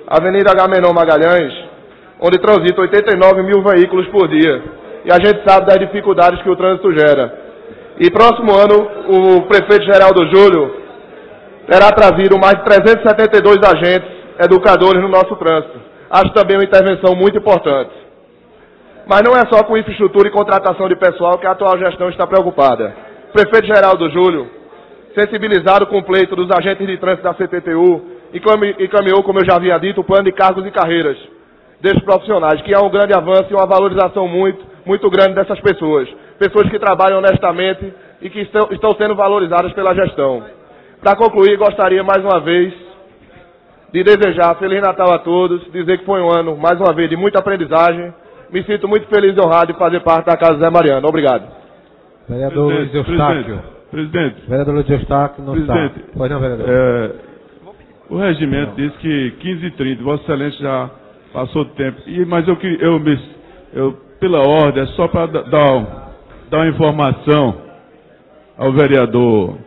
Avenida Gamenon Magalhães, onde transitam 89 mil veículos por dia. E a gente sabe das dificuldades que o trânsito gera. E próximo ano, o prefeito Geraldo Júlio terá trazido mais de 372 agentes educadores no nosso trânsito. Acho também uma intervenção muito importante. Mas não é só com infraestrutura e contratação de pessoal que a atual gestão está preocupada. O prefeito Geraldo Júlio, sensibilizado com o pleito dos agentes de trânsito da CPTU, encaminhou, como eu já havia dito, o plano de cargos e carreiras desses profissionais, que é um grande avanço e uma valorização muito, muito grande dessas pessoas. Pessoas que trabalham honestamente e que estão, estão sendo valorizadas pela gestão. Para concluir, gostaria mais uma vez de desejar Feliz Natal a todos, dizer que foi um ano, mais uma vez, de muita aprendizagem. Me sinto muito feliz e honrado de fazer parte da Casa Zé Mariano. Obrigado. Vereador Luiz Eustáquio. Presidente. Vereador Luiz Eustáquio não Presidente, está. Pode não, vereador. É, o regimento diz que 15 h 30 Vossa Excelência já passou do tempo. E, mas eu, eu, eu, pela ordem, é só para dar, dar uma informação ao vereador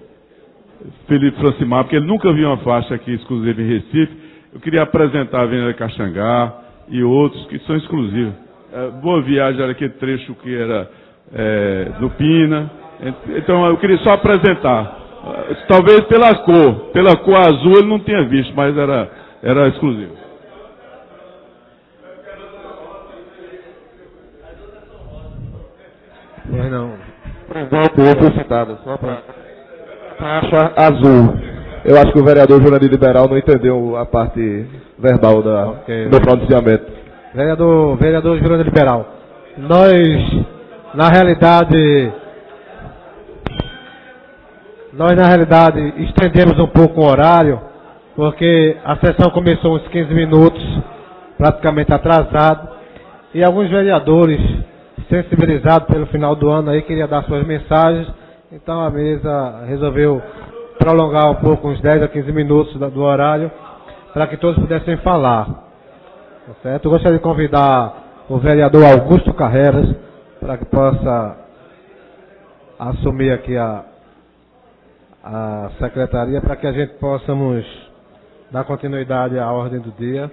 Felipe Francimar, porque ele nunca viu uma faixa aqui exclusiva em Recife. Eu queria apresentar a Avenida Caxangá e outros que são exclusivos. É, boa viagem era aquele trecho que era é, do Pina. Então eu queria só apresentar. Talvez pela cor, pela cor azul ele não tinha visto, mas era, era exclusivo. Mas não. Para outro citado, só para. taxa azul. Eu acho que o vereador Jurandir Liberal não entendeu a parte verbal da, do pronunciamento. Vereador, vereador Jurandir Liberal, nós, na realidade, nós na realidade estendemos um pouco o horário, porque a sessão começou uns 15 minutos, praticamente atrasado, e alguns vereadores sensibilizados pelo final do ano aí queriam dar suas mensagens, então a mesa resolveu prolongar um pouco, uns 10 a 15 minutos do horário, para que todos pudessem falar. Tá certo? Eu gostaria de convidar o vereador Augusto Carreiras para que possa assumir aqui a, a secretaria, para que a gente possamos dar continuidade à ordem do dia.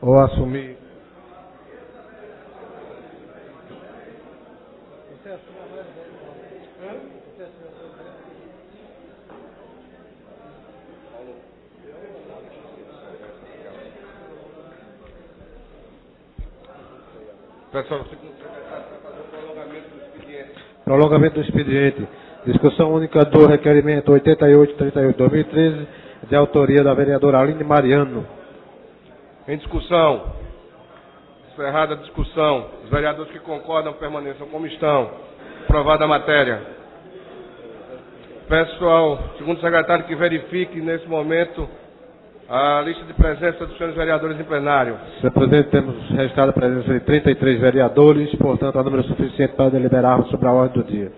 Ou assumir Pessoal, prolongamento do expediente. Discussão única do requerimento 8838-2013, de autoria da vereadora Aline Mariano. Em discussão. Encerrada a discussão. Os vereadores que concordam permaneçam como estão. Aprovada a matéria. Peço ao segundo secretário que verifique nesse momento a lista de presença dos senhores vereadores em plenário. Senhor presidente, temos registrado a presença de 33 vereadores, portanto, há número suficiente para deliberarmos sobre a ordem do dia.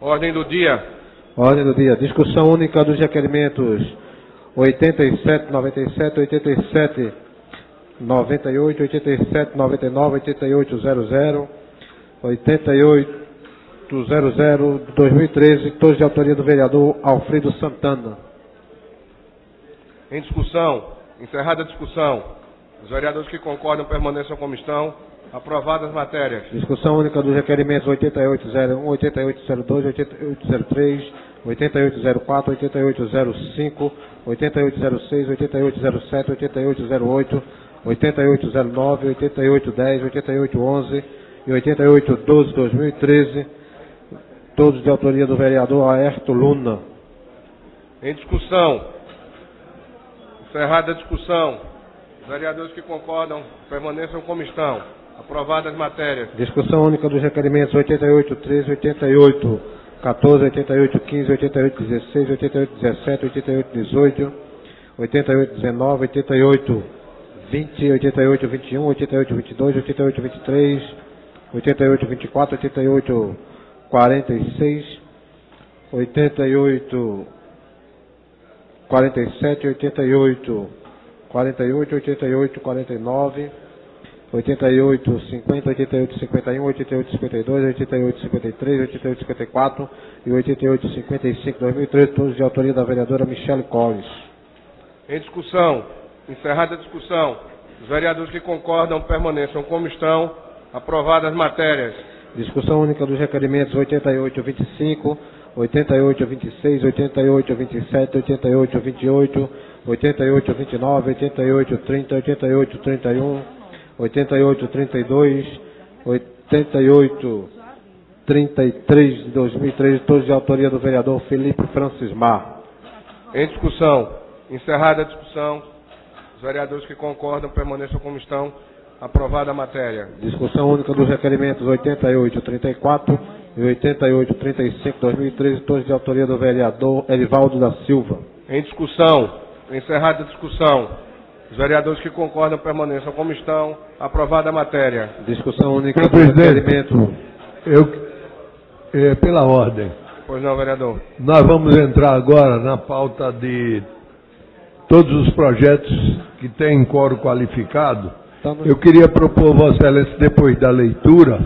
Ordem do dia. Ordem do dia. Discussão única dos requerimentos 87, 97, 87, 98, 87, 99, 88, 00, 88, 00 de 2013, todos de autoria do vereador Alfredo Santana. Em discussão. Encerrada a discussão. Os vereadores que concordam permaneçam como estão. Aprovadas as matérias. Discussão única dos requerimentos 8801, 8802, 8803, 8804, 8805, 8806, 8807, 8808, 8809, 8810, 8811 e 8812 2013, todos de autoria do vereador Aerto Luna. Em discussão. Encerrada a discussão. Os vereadores que concordam permaneçam como estão. Aprovadas as matérias. Discussão única dos requerimentos 88, 13, 88, 14, 88, 15, 88, 16, 88, 17, 88, 18, 88, 19, 88, 20, 88, 21, 88, 22, 88, 23, 88, 24, 88, 46, 88, 47, 88, 48, 88, 49, 88, 50, 88, 51, 88, 52, 88, 53, 88, 54 e 88, 55, 2013, todos de autoria da vereadora Michele Collins. Em discussão. Encerrada a discussão. Os vereadores que concordam permaneçam como estão. Aprovadas as matérias. Discussão única dos requerimentos 88, 25, 88, 26, 88, 27, 88, 28, 88, 29, 88, 30, 88, 31, 88, 32, 88, 33 de 2013, todos de autoria do vereador Felipe Francis Mar. Em discussão. Encerrada a discussão. Os vereadores que concordam permaneçam como estão. Aprovada a matéria. Discussão única dos requerimentos 88, 34 e 88, 35, 2013, todos de autoria do vereador Erivaldo da Silva. Em discussão. Encerrada a discussão. Os vereadores que concordam permaneçam como estão. Aprovada a matéria. Discussão única Senhor do requerimento. Eu, é, pela ordem, Pois não, vereador. nós vamos entrar agora na pauta de todos os projetos que têm quórum qualificado. Eu queria propor, Vossa Excelência, depois da leitura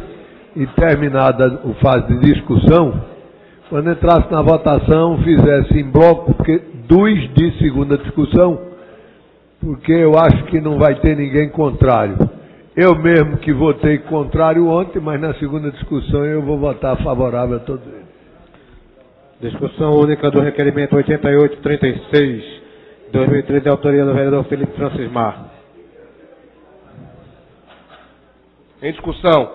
e terminada o fase de discussão, quando entrasse na votação, fizesse em bloco, porque dos de segunda discussão, porque eu acho que não vai ter ninguém contrário. Eu mesmo que votei contrário ontem, mas na segunda discussão eu vou votar favorável a todos eles. Discussão única do requerimento 8836, 2013, de autoria do vereador Felipe Francis Mar. Em discussão.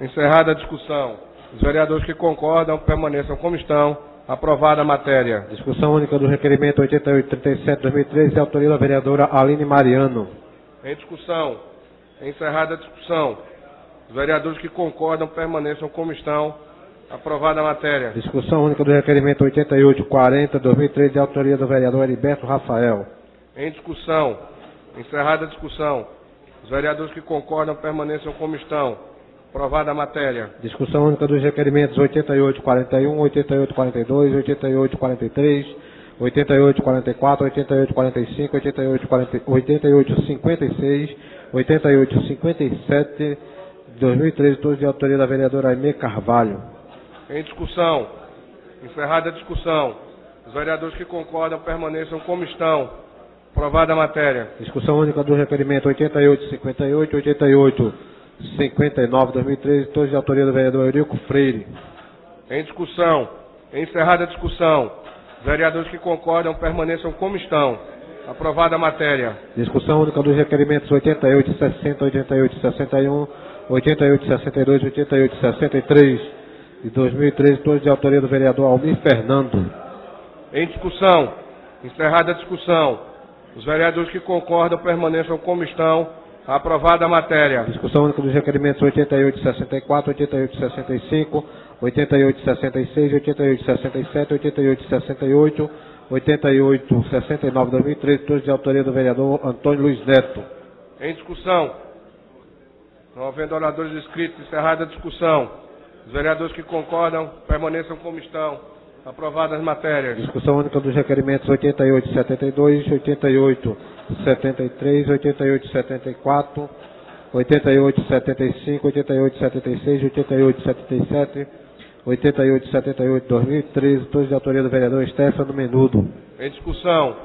Encerrada a discussão. Os vereadores que concordam permaneçam como estão. Aprovada a matéria. Discussão única do requerimento 8837-2013, de autoria da vereadora Aline Mariano. Em discussão. Encerrada a discussão. Os vereadores que concordam permaneçam como estão. Aprovada a matéria. Discussão única do requerimento 8840-2013, de autoria do vereador Heriberto Rafael. Em discussão. Encerrada a discussão. Os vereadores que concordam permaneçam como estão. Aprovada a matéria. Discussão única dos requerimentos 8841, 8842, 8843, 8844, 8845, 8856, 8857, 2013, todos de autoria da vereadora Aimee Carvalho. Em discussão. Encerrada a discussão. Os vereadores que concordam permaneçam como estão. Aprovada a matéria. Discussão única do requerimento 8858, 88 59, 2013, todos de autoria do vereador Eurico Freire. Em discussão. Encerrada a discussão. Os vereadores que concordam permaneçam como estão. Aprovada a matéria. Discussão única dos requerimentos 88, 60, 88, 61, 88, 62, 88, 63 de 2013, todos de autoria do vereador Almir Fernando. Em discussão. Encerrada a discussão. Os vereadores que concordam permaneçam como estão. Aprovada a matéria. Discussão única dos requerimentos 8864, 8865, 8866, 8867, 8868, 8869 2013, todos de autoria do vereador Antônio Luiz Neto. Em discussão. Não havendo oradores inscritos, encerrada a discussão. Os vereadores que concordam permaneçam como estão. Aprovadas as matérias. Discussão única dos requerimentos 8872, 88 73, 88, 74, 88, 75, 88, 76, 88, 77, 88, 78, 2013, todos de autoria do vereador Stefano Menudo. Em discussão.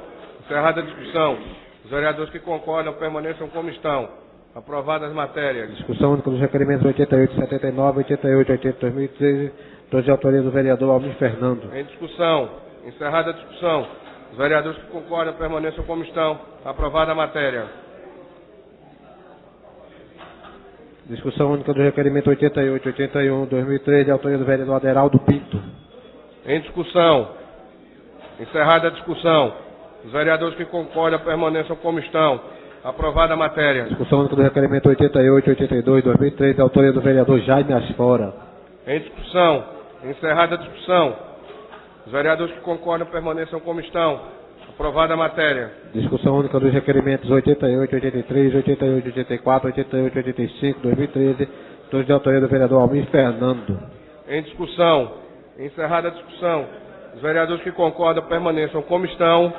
Encerrada a discussão. Os vereadores que concordam permaneçam como estão. Aprovadas as matérias. Discussão única dos requerimentos 88, 79, 88, 80, 2013, todos de autoria do vereador Almir Fernando. Em discussão. Encerrada a discussão. Os vereadores que concordam permaneçam como estão. Aprovada a matéria. Discussão única do requerimento 88, 81, 2003, de autoria do vereador Aderaldo Pinto. Em discussão. Encerrada a discussão. Os vereadores que concordam permaneçam como estão. Aprovada a matéria. Discussão única do requerimento 88, 82, 2003, de autoria do vereador Jaime Asfora. Em discussão. Encerrada a discussão. Os vereadores que concordam permaneçam como estão. Aprovada a matéria. Discussão única dos requerimentos 88, 83, 88, 84, 88, 85, 2013, todos de autoria do vereador Almir Fernando. Em discussão. Encerrada a discussão. Os vereadores que concordam permaneçam como estão.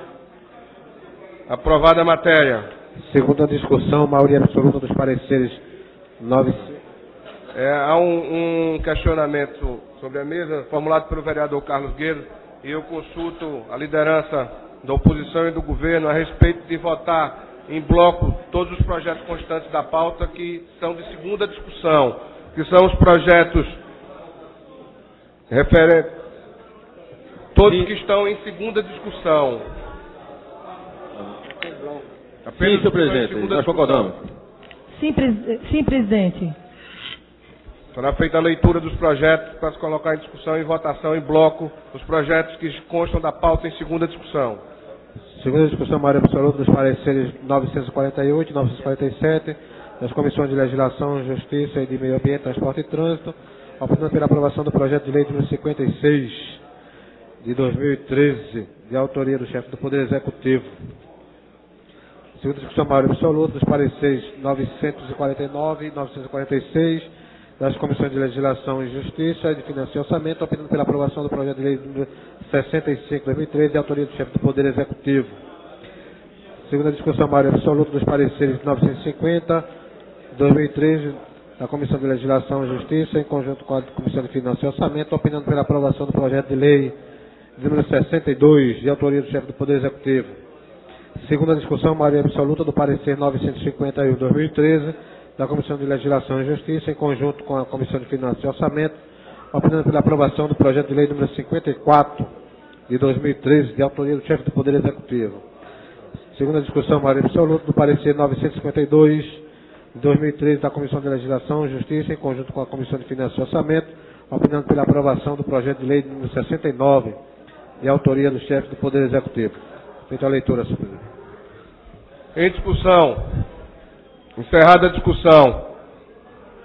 Aprovada a matéria. Segunda discussão, maioria absoluta dos pareceres 9. É, há um, um questionamento sobre a mesa, formulado pelo vereador Carlos Guedes, e eu consulto a liderança da oposição e do governo a respeito de votar em bloco todos os projetos constantes da pauta que são de segunda discussão, que são os projetos referentes, todos que estão em segunda discussão. Apenas Sim, senhor presidente, nós concordamos. Sim, pres sim, presidente. Será feita a leitura dos projetos para se colocar em discussão e votação em bloco os projetos que constam da pauta em segunda discussão. Segunda discussão, maioria absoluta dos pareceres 948 e 947 das comissões de legislação, justiça e de meio ambiente, transporte e trânsito, opinando pela aprovação do projeto de lei número 56 de 2013, de autoria do chefe do Poder Executivo. Segunda discussão, maioria absoluta dos pareceres 949 e 946 das Comissões de Legislação e Justiça, de Finanças e Orçamento, opinando pela aprovação do projeto de lei número 65-2013, de autoria do chefe do Poder Executivo. Segunda discussão, maioria absoluta dos pareceres 950, 2013, da Comissão de Legislação e Justiça, em conjunto com a Comissão de Finanças e Orçamento, opinando pela aprovação do projeto de lei número 62, de autoria do chefe do Poder Executivo. Segunda discussão, maioria absoluta do parecer 951, 2013, da Comissão de Legislação e Justiça, em conjunto com a Comissão de Finanças e Orçamento, opinando pela aprovação do projeto de lei número 54 de 2013, de autoria do chefe do Poder Executivo. Segunda discussão, maioria absoluta, do parecer 952, Em 2013, da Comissão de Legislação e Justiça, em conjunto com a Comissão de Finanças e Orçamento, opinando pela aprovação do projeto de lei número 69, de autoria do chefe do Poder Executivo. Feita a leitura, senhor presidente. Em discussão. Encerrada a discussão.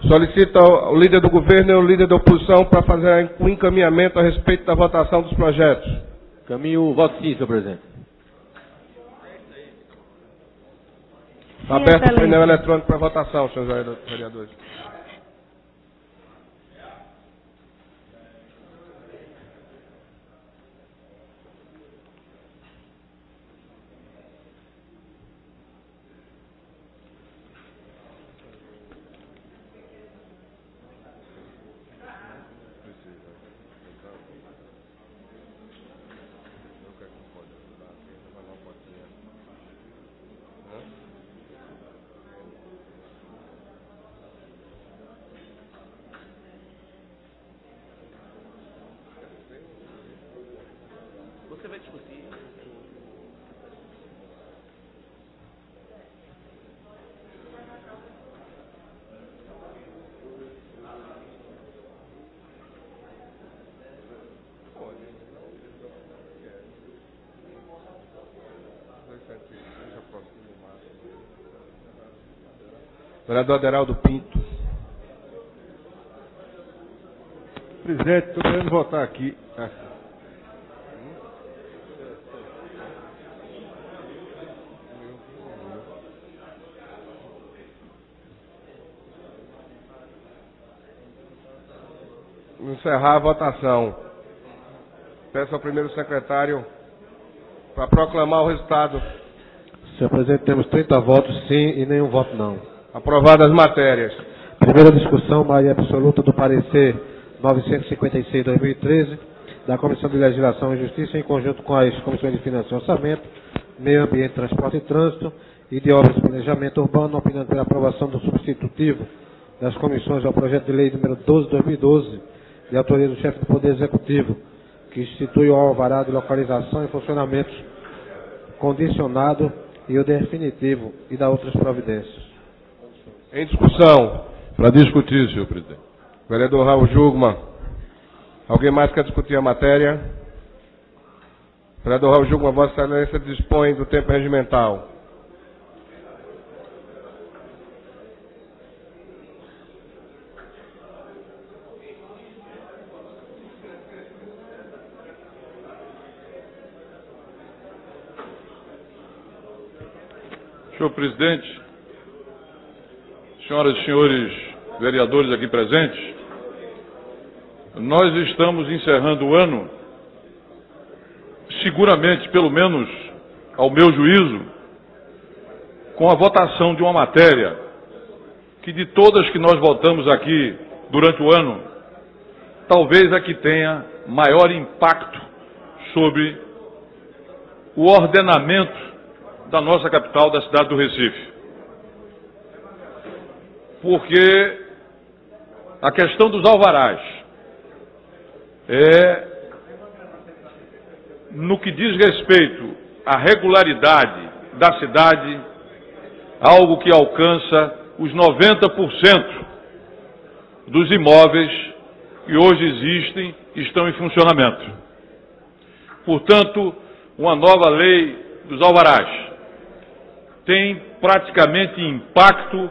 Solicita o líder do governo e o líder da oposição para fazer o um encaminhamento a respeito da votação dos projetos. Caminho voto sim, senhor presidente. Está aberto o painel eletrônico para votação, senhores vereadores. Vereador Aderaldo Pinto. Presidente, estou querendo votar aqui. Encerrar a votação. Peço ao primeiro secretário para proclamar o resultado. Senhor presidente, temos 30 votos sim e nenhum voto não. Aprovadas as matérias. Primeira discussão, maioria absoluta do parecer 956-2013 da Comissão de Legislação e Justiça, em conjunto com as Comissões de Finanças e Orçamento, Meio Ambiente, Transporte e Trânsito e de Obras e Planejamento Urbano, opinando pela aprovação do substitutivo das comissões ao projeto de lei número 12-2012, de autoria do chefe do Poder Executivo, que institui o alvará de localização e funcionamento condicionado e o definitivo e da outras providências. Em discussão. Para discutir, senhor presidente. Vereador Raul Jugman. Alguém mais quer discutir a matéria? Vereador Raul Jugman, Vossa Excelência dispõe do tempo regimental. Senhor presidente, senhoras e senhores vereadores aqui presentes, nós estamos encerrando o ano, seguramente, pelo menos ao meu juízo, com a votação de uma matéria que de todas que nós votamos aqui durante o ano, talvez a que tenha maior impacto sobre o ordenamento da nossa capital, da cidade do Recife. Porque a questão dos alvarás é, no que diz respeito à regularidade da cidade, algo que alcança os 90% dos imóveis que hoje existem estão em funcionamento. Portanto, uma nova lei dos alvarás tem praticamente impacto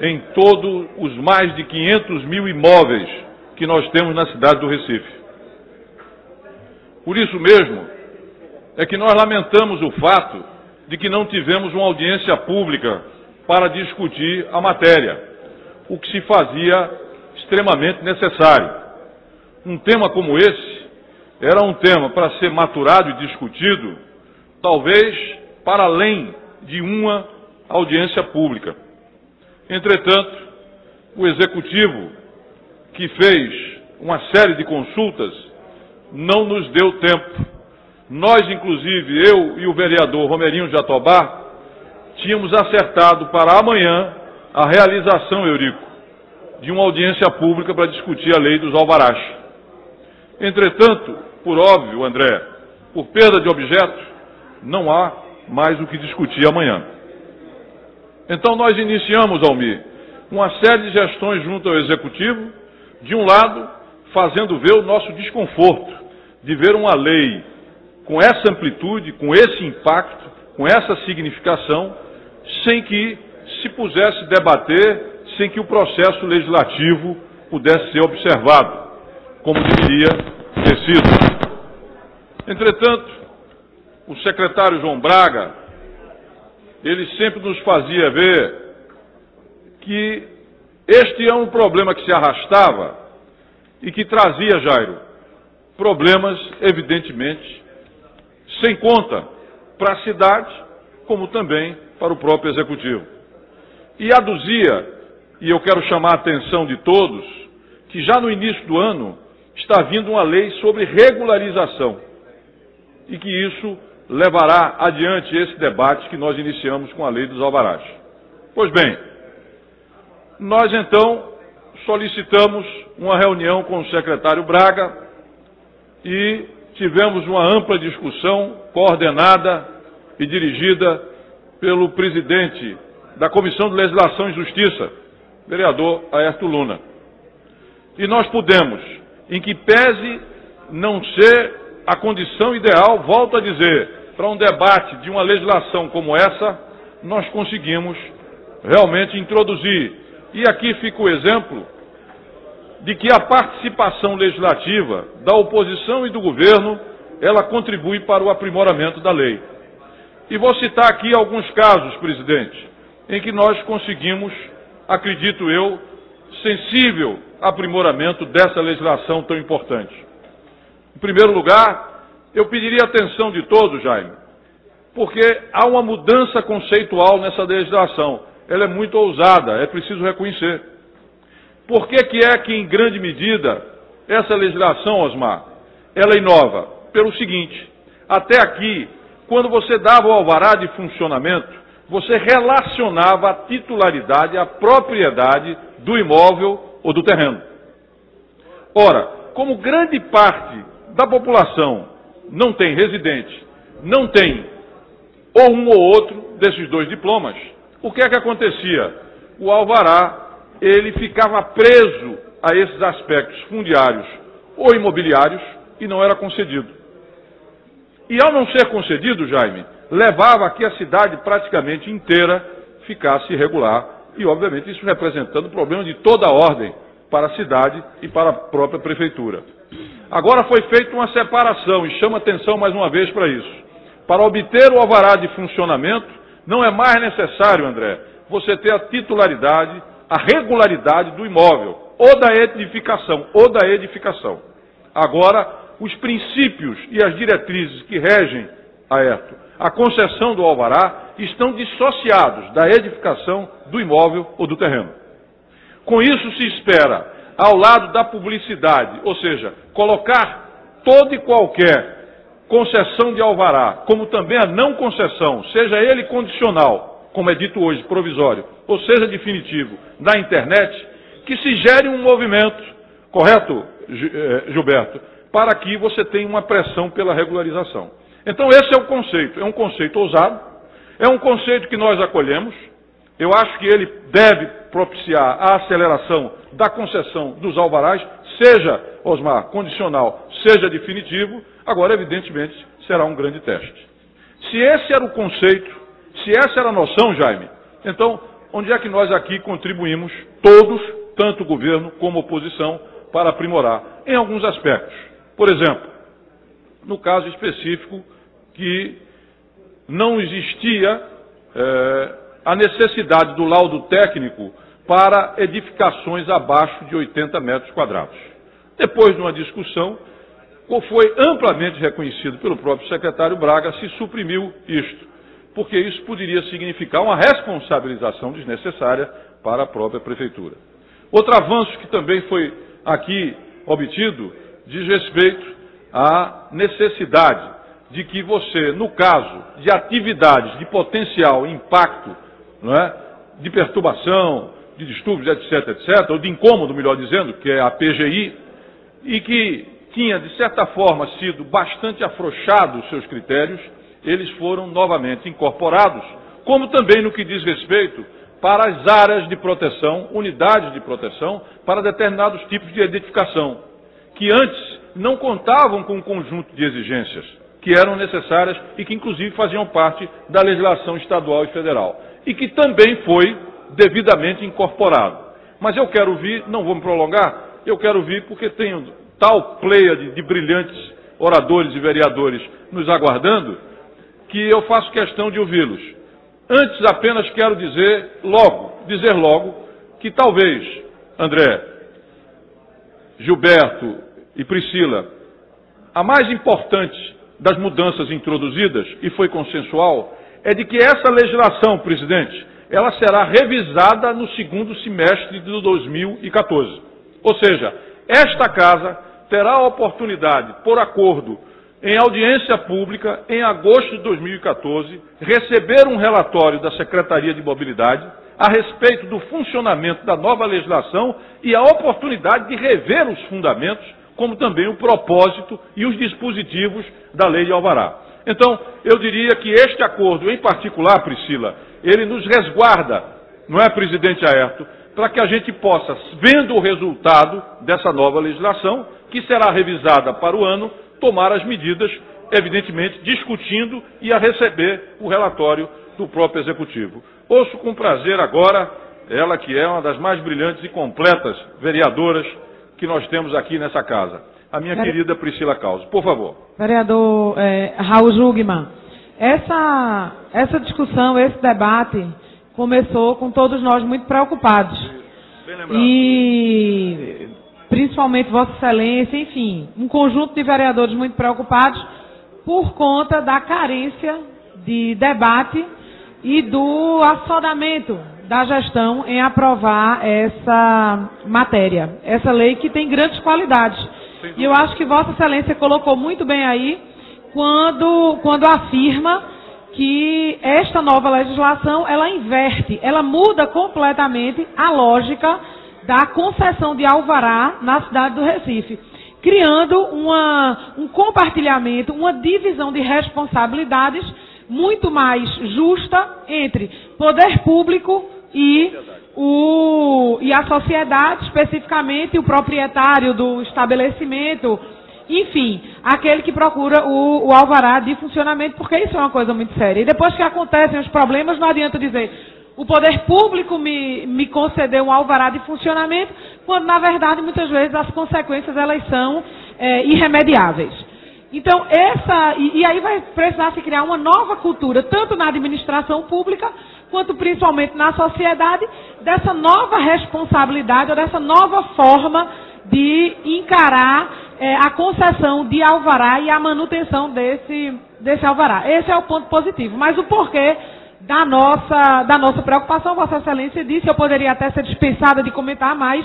em todos os mais de 500 mil imóveis que nós temos na cidade do Recife. Por isso mesmo, é que nós lamentamos o fato de que não tivemos uma audiência pública para discutir a matéria, o que se fazia extremamente necessário. Um tema como esse era um tema para ser maturado e discutido, talvez para além de uma audiência pública. Entretanto, o Executivo, que fez uma série de consultas, não nos deu tempo. Nós, inclusive, eu e o vereador Romerinho Jatobá, tínhamos acertado para amanhã a realização, Eurico, de uma audiência pública para discutir a lei dos alvarás. Entretanto, por óbvio, André, por perda de objeto, não há mais o que discutir amanhã. Então nós iniciamos, Almir, uma série de gestões junto ao Executivo, de um lado, fazendo ver o nosso desconforto de ver uma lei com essa amplitude, com esse impacto, com essa significação, sem que se pusesse debater, sem que o processo legislativo pudesse ser observado, como deveria ter sido. Entretanto, o secretário João Braga, ele sempre nos fazia ver que este é um problema que se arrastava e que trazia, Jairo, problemas, evidentemente, sem conta para a cidade, como também para o próprio executivo. E aduzia, e eu quero chamar a atenção de todos, que já no início do ano está vindo uma lei sobre regularização e que isso levará adiante esse debate que nós iniciamos com a lei dos alvarás. Pois bem, nós então solicitamos uma reunião com o secretário Braga e tivemos uma ampla discussão coordenada e dirigida pelo presidente da Comissão de Legislação e Justiça, vereador Aerto Luna. E nós pudemos, em que pese não ser a condição ideal, volto a dizer, para um debate de uma legislação como essa, nós conseguimos realmente introduzir. E aqui fica o exemplo de que a participação legislativa da oposição e do governo, ela contribui para o aprimoramento da lei. E vou citar aqui alguns casos, presidente, em que nós conseguimos, acredito eu, sensível aprimoramento dessa legislação tão importante. Em primeiro lugar, eu pediria atenção de todos, Jaime, porque há uma mudança conceitual nessa legislação. Ela é muito ousada, é preciso reconhecer. Por que, que é que, em grande medida, essa legislação, Osmar, ela inova? Pelo seguinte, até aqui, quando você dava o alvará de funcionamento, você relacionava a titularidade, a propriedade do imóvel ou do terreno. Ora, como grande parte da população não tem residente, não tem ou um ou outro desses dois diplomas, o que é que acontecia? O alvará, ele ficava preso a esses aspectos fundiários ou imobiliários e não era concedido. E ao não ser concedido, Jaime, levava a que a cidade praticamente inteira ficasse irregular e, obviamente, isso representando problema de toda a ordem para a cidade e para a própria prefeitura. Agora foi feita uma separação e chama atenção mais uma vez para isso. Para obter o alvará de funcionamento, não é mais necessário, André, você ter a titularidade, a regularidade do imóvel, ou da edificação, ou da edificação. Agora, os princípios e as diretrizes que regem a a concessão do alvará, estão dissociados da edificação do imóvel ou do terreno. Com isso se espera ao lado da publicidade, ou seja, colocar toda e qualquer concessão de alvará, como também a não concessão, seja ele condicional, como é dito hoje, provisório, ou seja definitivo, na internet, que se gere um movimento, correto, eh, Gilberto, para que você tenha uma pressão pela regularização. Então esse é o conceito, é um conceito ousado, é um conceito que nós acolhemos, eu acho que ele deve propiciar a aceleração da concessão dos alvarás, seja, Osmar, condicional, seja definitivo, agora, evidentemente, será um grande teste. Se esse era o conceito, se essa era a noção, Jaime, então, onde é que nós aqui contribuímos, todos, tanto o governo como oposição, para aprimorar em alguns aspectos? Por exemplo, no caso específico que não existia. É, a necessidade do laudo técnico para edificações abaixo de 80 metros quadrados. Depois de uma discussão, foi amplamente reconhecido pelo próprio secretário Braga, se suprimiu isto, porque isso poderia significar uma responsabilização desnecessária para a própria prefeitura. Outro avanço que também foi aqui obtido diz respeito à necessidade de que você, no caso de atividades de potencial impacto não é? de perturbação, de distúrbios, etc., etc., ou de incômodo, melhor dizendo, que é a PGI, e que tinha, de certa forma, sido bastante afrouxado os seus critérios, eles foram novamente incorporados, como também no que diz respeito para as áreas de proteção, unidades de proteção, para determinados tipos de identificação, que antes não contavam com um conjunto de exigências que eram necessárias e que, inclusive, faziam parte da legislação estadual e federal, e que também foi devidamente incorporado. Mas eu quero ouvir, não vou me prolongar, eu quero ouvir porque tenho tal pleia de, de brilhantes oradores e vereadores nos aguardando, que eu faço questão de ouvi-los. Antes apenas quero dizer logo, dizer logo, que talvez, André, Gilberto e Priscila, a mais importante das mudanças introduzidas, e foi consensual, é de que essa legislação, presidente, ela será revisada no segundo semestre de 2014. Ou seja, esta casa terá a oportunidade, por acordo, em audiência pública, em agosto de 2014, receber um relatório da Secretaria de Mobilidade a respeito do funcionamento da nova legislação e a oportunidade de rever os fundamentos, como também o propósito e os dispositivos da Lei de Alvará. Então, eu diria que este acordo, em particular, Priscila, ele nos resguarda, não é, presidente Aerto, para que a gente possa, vendo o resultado dessa nova legislação, que será revisada para o ano, tomar as medidas, evidentemente discutindo e a receber o relatório do próprio Executivo. Ouço com prazer agora ela que é uma das mais brilhantes e completas vereadoras que nós temos aqui nessa casa, a minha querida Priscila Causa. Por favor. Vereador é, Raul Jugman, essa, essa discussão, esse debate começou com todos nós muito preocupados. E principalmente Vossa Excelência, enfim, um conjunto de vereadores muito preocupados por conta da carência de debate e do assodamento da gestão em aprovar essa matéria, essa lei que tem grandes qualidades. E eu acho que Vossa Excelência colocou muito bem aí quando, quando afirma que esta nova legislação ela inverte, ela muda completamente a lógica da concessão de alvará na cidade do Recife, criando uma, um compartilhamento, uma divisão de responsabilidades muito mais justa entre poder público e, o, e a sociedade, especificamente o proprietário do estabelecimento, enfim, aquele que procura o, o, alvará de funcionamento, porque isso é uma coisa muito séria. E depois que acontecem os problemas, não adianta dizer o poder público me, me concedeu um alvará de funcionamento, quando na verdade muitas vezes as consequências elas são é, irremediáveis. Então, essa. E, e, aí vai precisar se criar uma nova cultura, tanto na administração pública, quanto principalmente na sociedade, dessa nova responsabilidade, ou dessa nova forma de encarar é, a concessão de alvará e a manutenção desse, desse alvará. Esse é o ponto positivo. Mas o porquê da nossa, da nossa preocupação, Vossa Excelência disse, eu poderia até ser dispensada de comentar, mas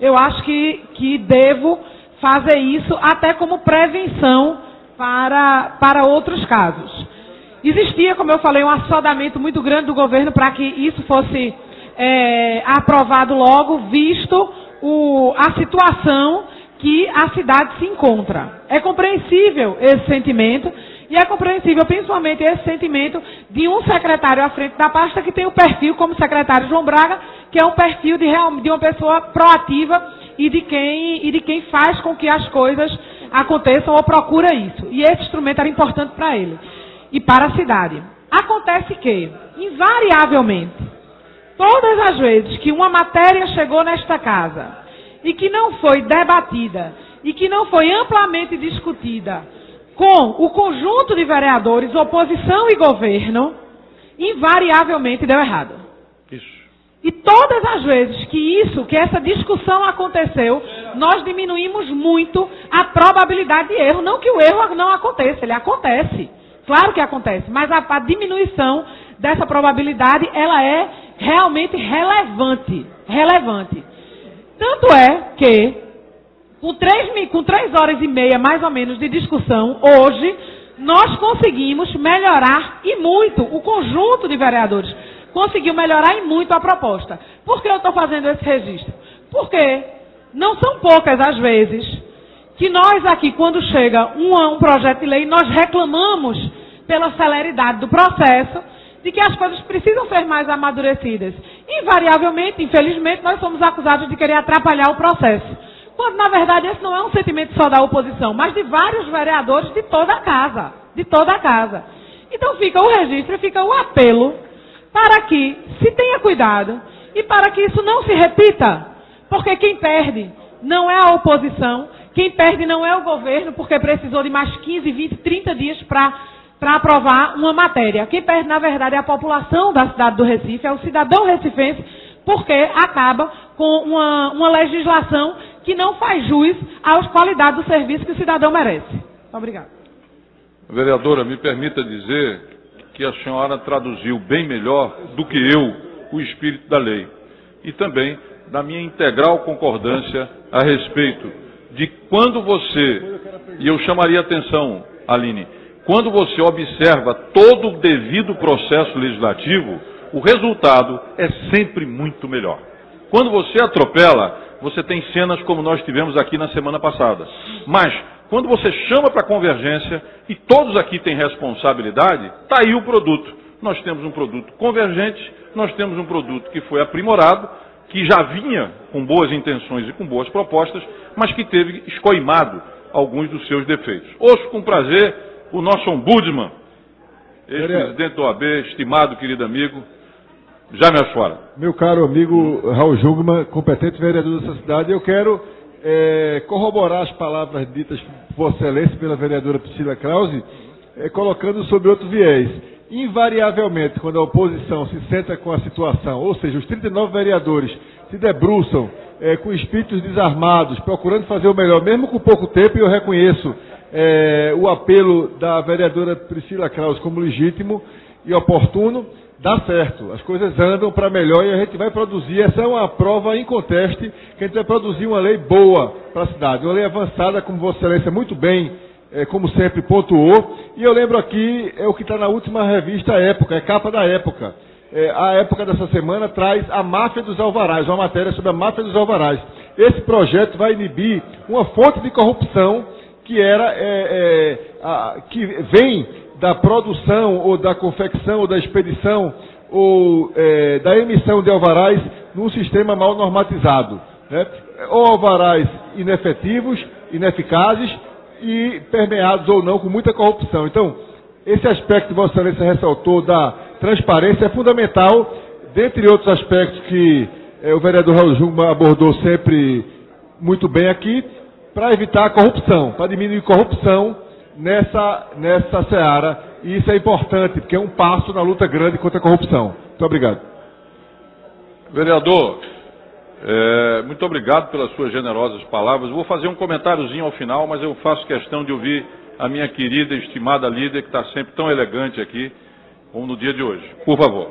eu acho que, que devo fazer isso até como prevenção para, para outros casos. Existia, como eu falei, um assodamento muito grande do governo para que isso fosse é, aprovado logo, visto o, a situação que a cidade se encontra. É compreensível esse sentimento, e é compreensível, principalmente, esse sentimento de um secretário à frente da pasta que tem o perfil, como secretário João Braga, que é um perfil de, real, de uma pessoa proativa e de, quem, e de quem faz com que as coisas aconteçam ou procura isso. E esse instrumento era importante para ele e para a cidade. Acontece que, invariavelmente, todas as vezes que uma matéria chegou nesta casa e que não foi debatida e que não foi amplamente discutida com o conjunto de vereadores, oposição e governo, invariavelmente deu errado. Isso. E todas as vezes que isso, que essa discussão aconteceu, nós diminuímos muito a probabilidade de erro. Não que o erro não aconteça, ele acontece. Claro que acontece, mas a, a diminuição dessa probabilidade, ela é realmente relevante. Relevante. Tanto é que com três, com três horas e meia, mais ou menos, de discussão, hoje, nós conseguimos melhorar e muito, o conjunto de vereadores conseguiu melhorar e muito a proposta. Por que eu estou fazendo esse registro? Porque não são poucas as vezes que nós aqui, quando chega um, um projeto de lei, nós reclamamos pela celeridade do processo, de que as coisas precisam ser mais amadurecidas. invariavelmente, infelizmente, nós somos acusados de querer atrapalhar o processo. Quando, na verdade, esse não é um sentimento só da oposição, mas de vários vereadores de toda a casa. De toda a casa. Então fica o registro, fica o apelo para que se tenha cuidado e para que isso não se repita. Porque quem perde não é a oposição, quem perde não é o governo, porque precisou de mais 15, 20, 30 dias para para aprovar uma matéria. Quem perde, na verdade, é a população da cidade do Recife, é o cidadão recifense, porque acaba com uma, uma legislação que não faz jus às qualidades do serviço que o cidadão merece. Muito obrigado. Vereadora, me permita dizer que a senhora traduziu bem melhor do que eu o espírito da lei. E também da minha integral concordância a respeito de quando você, e eu chamaria atenção, Aline, quando você observa todo o devido processo legislativo, o resultado é sempre muito melhor. Quando você atropela, você tem cenas como nós tivemos aqui na semana passada. Mas, quando você chama para convergência, e todos aqui têm responsabilidade, está aí o produto. Nós temos um produto convergente, nós temos um produto que foi aprimorado, que já vinha com boas intenções e com boas propostas, mas que teve escoimado alguns dos seus defeitos. Ouço com prazer o nosso ombudsman, ex-presidente do OAB, estimado querido amigo, Jaime Asfora. Meu caro amigo Raul Jungmann, competente vereador dessa cidade, eu quero é, corroborar as palavras ditas por Vossa Excelência pela vereadora Priscila Krause, é, colocando sobre outro viés. Invariavelmente, quando a oposição se senta com a situação, ou seja, os 39 vereadores se debruçam é, com espíritos desarmados, procurando fazer o melhor, mesmo com pouco tempo, e eu reconheço é, o apelo da vereadora Priscila Kraus como legítimo e oportuno, dá certo. As coisas andam para melhor e a gente vai produzir. Essa é uma prova inconteste que a gente vai produzir uma lei boa para a cidade, uma lei avançada, como Vossa Excelência muito bem, é, como sempre, pontuou. E eu lembro aqui, é o que está na última revista Época, é capa da Época. É, a época dessa semana traz a máfia dos alvarás, uma matéria sobre a máfia dos alvarás. Esse projeto vai inibir uma fonte de corrupção que era é, é, a, que vem da produção ou da confecção ou da expedição ou é, da emissão de alvarás num sistema mal normatizado. Né? Ou alvarás inefetivos, ineficazes e permeados ou não com muita corrupção. Então, esse aspecto que Vossa Excelência ressaltou da transparência é fundamental, dentre outros aspectos que é, o vereador Raul Jungmann abordou sempre muito bem aqui, para evitar a corrupção, para diminuir a corrupção nessa, nessa seara. E isso é importante, porque é um passo na luta grande contra a corrupção. Muito obrigado. Vereador, é, muito obrigado pelas suas generosas palavras. vou fazer um comentáriozinho ao final, mas eu faço questão de ouvir a minha querida e estimada líder, que está sempre tão elegante aqui, como no dia de hoje. Por favor.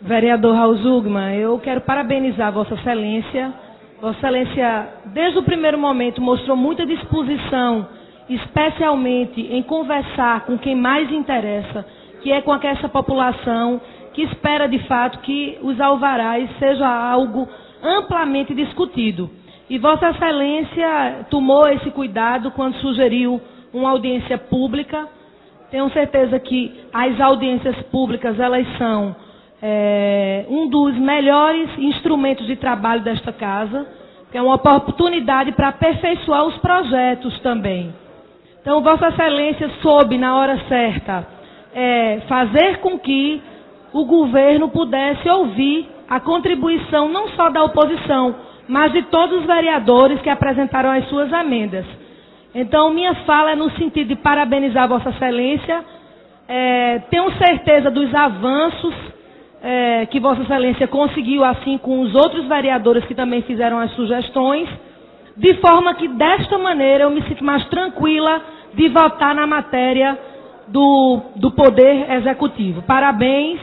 Vereador Raul Zugman, eu quero parabenizar Vossa Excelência Vossa Excelência, desde o primeiro momento, mostrou muita disposição, especialmente em conversar com quem mais interessa, que é com essa população que espera de fato que os alvarás seja algo amplamente discutido. E Vossa Excelência tomou esse cuidado quando sugeriu uma audiência pública. Tenho certeza que as audiências públicas elas são é, um dos melhores instrumentos de trabalho desta casa, que é uma oportunidade para aperfeiçoar os projetos também. Então, Vossa Excelência soube, na hora certa, é, fazer com que o governo pudesse ouvir a contribuição não só da oposição, mas de todos os vereadores que apresentaram as suas emendas. Então, minha fala é no sentido de parabenizar Vossa Excelência, é, tenho certeza dos avanços é, que Vossa Excelência conseguiu, assim com os outros vereadores que também fizeram as sugestões, de forma que desta maneira eu me sinto mais tranquila de votar na matéria do, do Poder Executivo. Parabéns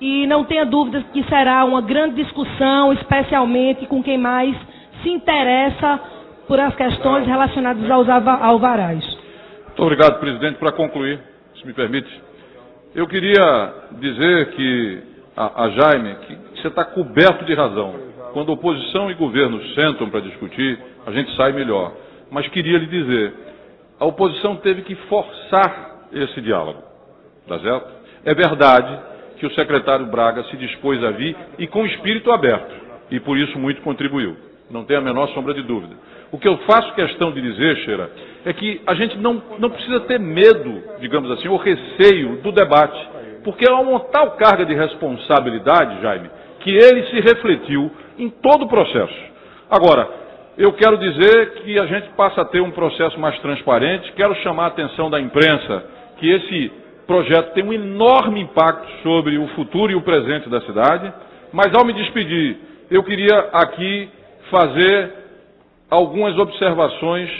e não tenha dúvidas que será uma grande discussão, especialmente com quem mais se interessa por as questões relacionadas aos alvarás. Muito obrigado, presidente. Para concluir, se me permite, eu queria dizer que a, a Jaime que você está coberto de razão. Quando oposição e governo sentam para discutir, a gente sai melhor. Mas queria lhe dizer, a oposição teve que forçar esse diálogo. Tá certo? É verdade que o secretário Braga se dispôs a vir e com espírito aberto, e por isso muito contribuiu. Não tem a menor sombra de dúvida. O que eu faço questão de dizer, Sheila, é que a gente não, não precisa ter medo, digamos assim, ou receio do debate, porque há uma tal carga de responsabilidade, Jaime, que ele se refletiu em todo o processo. Agora, eu quero dizer que a gente passa a ter um processo mais transparente, quero chamar a atenção da imprensa que esse projeto tem um enorme impacto sobre o futuro e o presente da cidade, mas ao me despedir, eu queria aqui fazer algumas observações,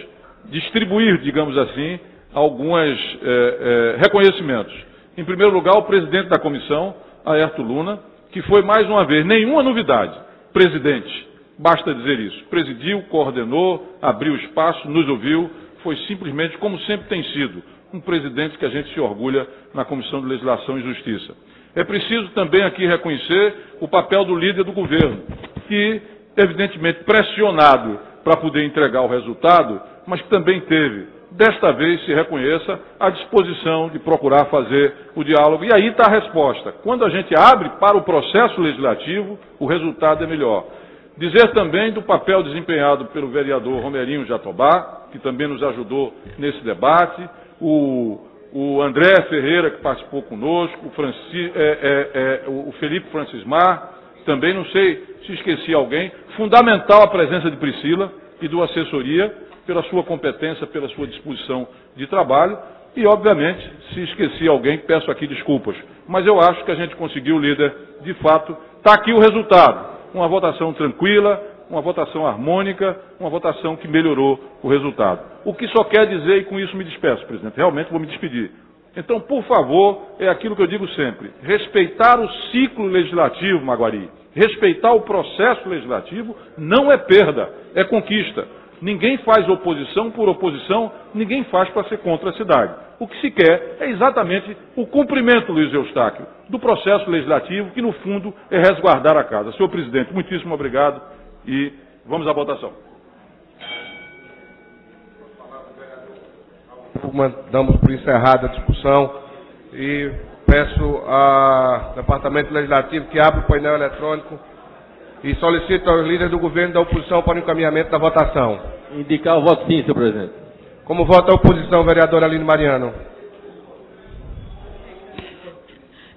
distribuir, digamos assim, alguns é, é, reconhecimentos. Em primeiro lugar, o presidente da comissão, Aerto Luna, que foi mais uma vez, nenhuma novidade, presidente, basta dizer isso. Presidiu, coordenou, abriu espaço, nos ouviu, foi simplesmente, como sempre tem sido, um presidente que a gente se orgulha na Comissão de Legislação e Justiça. É preciso também aqui reconhecer o papel do líder do governo, que, evidentemente, pressionado para poder entregar o resultado, mas que também teve, desta vez, se reconheça, a disposição de procurar fazer o diálogo. E aí está a resposta. Quando a gente abre para o processo legislativo, o resultado é melhor. Dizer também do papel desempenhado pelo vereador Romerinho Jatobá, que também nos ajudou nesse debate, o, o André Ferreira, que participou conosco, o, Franci, é, é, é, o Felipe Francismar, também não sei se esqueci alguém, fundamental a presença de Priscila e do assessoria, pela sua competência, pela sua disposição de trabalho, e, obviamente, se esqueci alguém, peço aqui desculpas. Mas eu acho que a gente conseguiu, líder, de fato, está aqui o resultado. Uma votação tranquila, uma votação harmônica, uma votação que melhorou o resultado. O que só quer dizer, e com isso me despeço, presidente, realmente vou me despedir. Então, por favor, é aquilo que eu digo sempre: respeitar o ciclo legislativo, Maguari. Respeitar o processo legislativo não é perda, é conquista. Ninguém faz oposição por oposição, ninguém faz para ser contra a cidade. O que se quer é exatamente o cumprimento, Luiz Eustáquio, do processo legislativo, que no fundo é resguardar a casa. Senhor presidente, muitíssimo obrigado e vamos à votação. Damos por encerrada a discussão e Peço ao Departamento Legislativo que abra o painel eletrônico e solicito aos líderes do governo da oposição para o encaminhamento da votação. Indicar o voto sim, senhor presidente. Como vota a oposição, vereador Aline Mariano?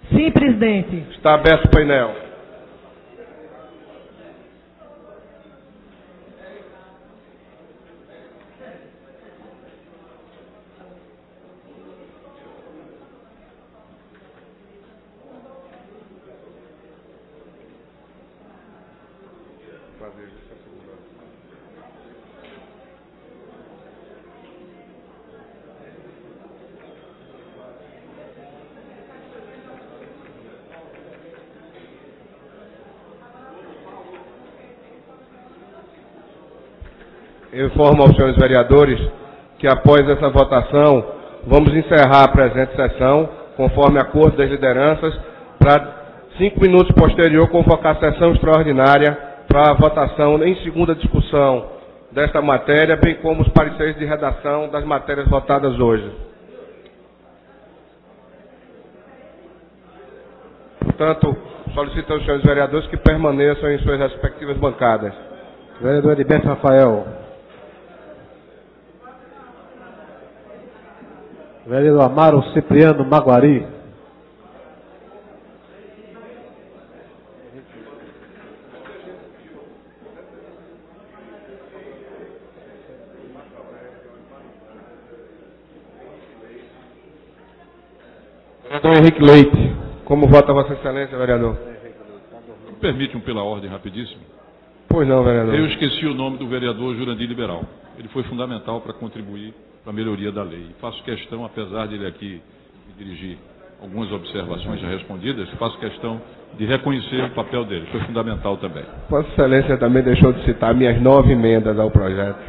Sim, presidente. Está aberto o painel. Eu informo aos senhores vereadores que após essa votação vamos encerrar a presente sessão, conforme acordo das lideranças, para cinco minutos posterior convocar a sessão extraordinária para a votação em segunda discussão desta matéria, bem como os pareceres de redação das matérias votadas hoje. Portanto, solicito aos senhores vereadores que permaneçam em suas respectivas bancadas. Vereador Heriberto Rafael. Vereador Amaro Cipriano Maguari. Vereador Henrique Leite. Como vota Vossa Excelência, vereador? Permite-me pela ordem rapidíssimo. Pois não, vereador. Eu esqueci o nome do vereador Jurandir Liberal. Ele foi fundamental para contribuir para a melhoria da lei. Faço questão, apesar de ele aqui dirigir algumas observações já respondidas, faço questão de reconhecer o papel dele. Foi fundamental também. Vossa Excelência também deixou de citar minhas nove emendas ao projeto.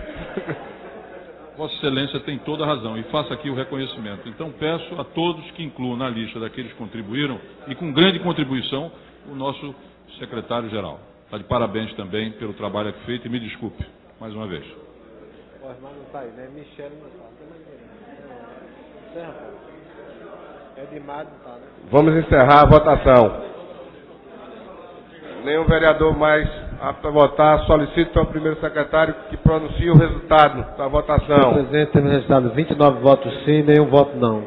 Vossa Excelência tem toda a razão e faço aqui o reconhecimento. Então peço a todos que incluam na lista daqueles que contribuíram e com grande contribuição o nosso secretário-geral. Está de parabéns também pelo trabalho aqui feito e me desculpe mais uma vez. O irmão não está aí, né? Michele não está. Encerra, Vamos encerrar a votação. Nenhum vereador mais apto a votar. Solicito ao primeiro secretário que pronuncie o resultado da Senhor votação. presidente, temos resultado 29 votos sim, nenhum voto não.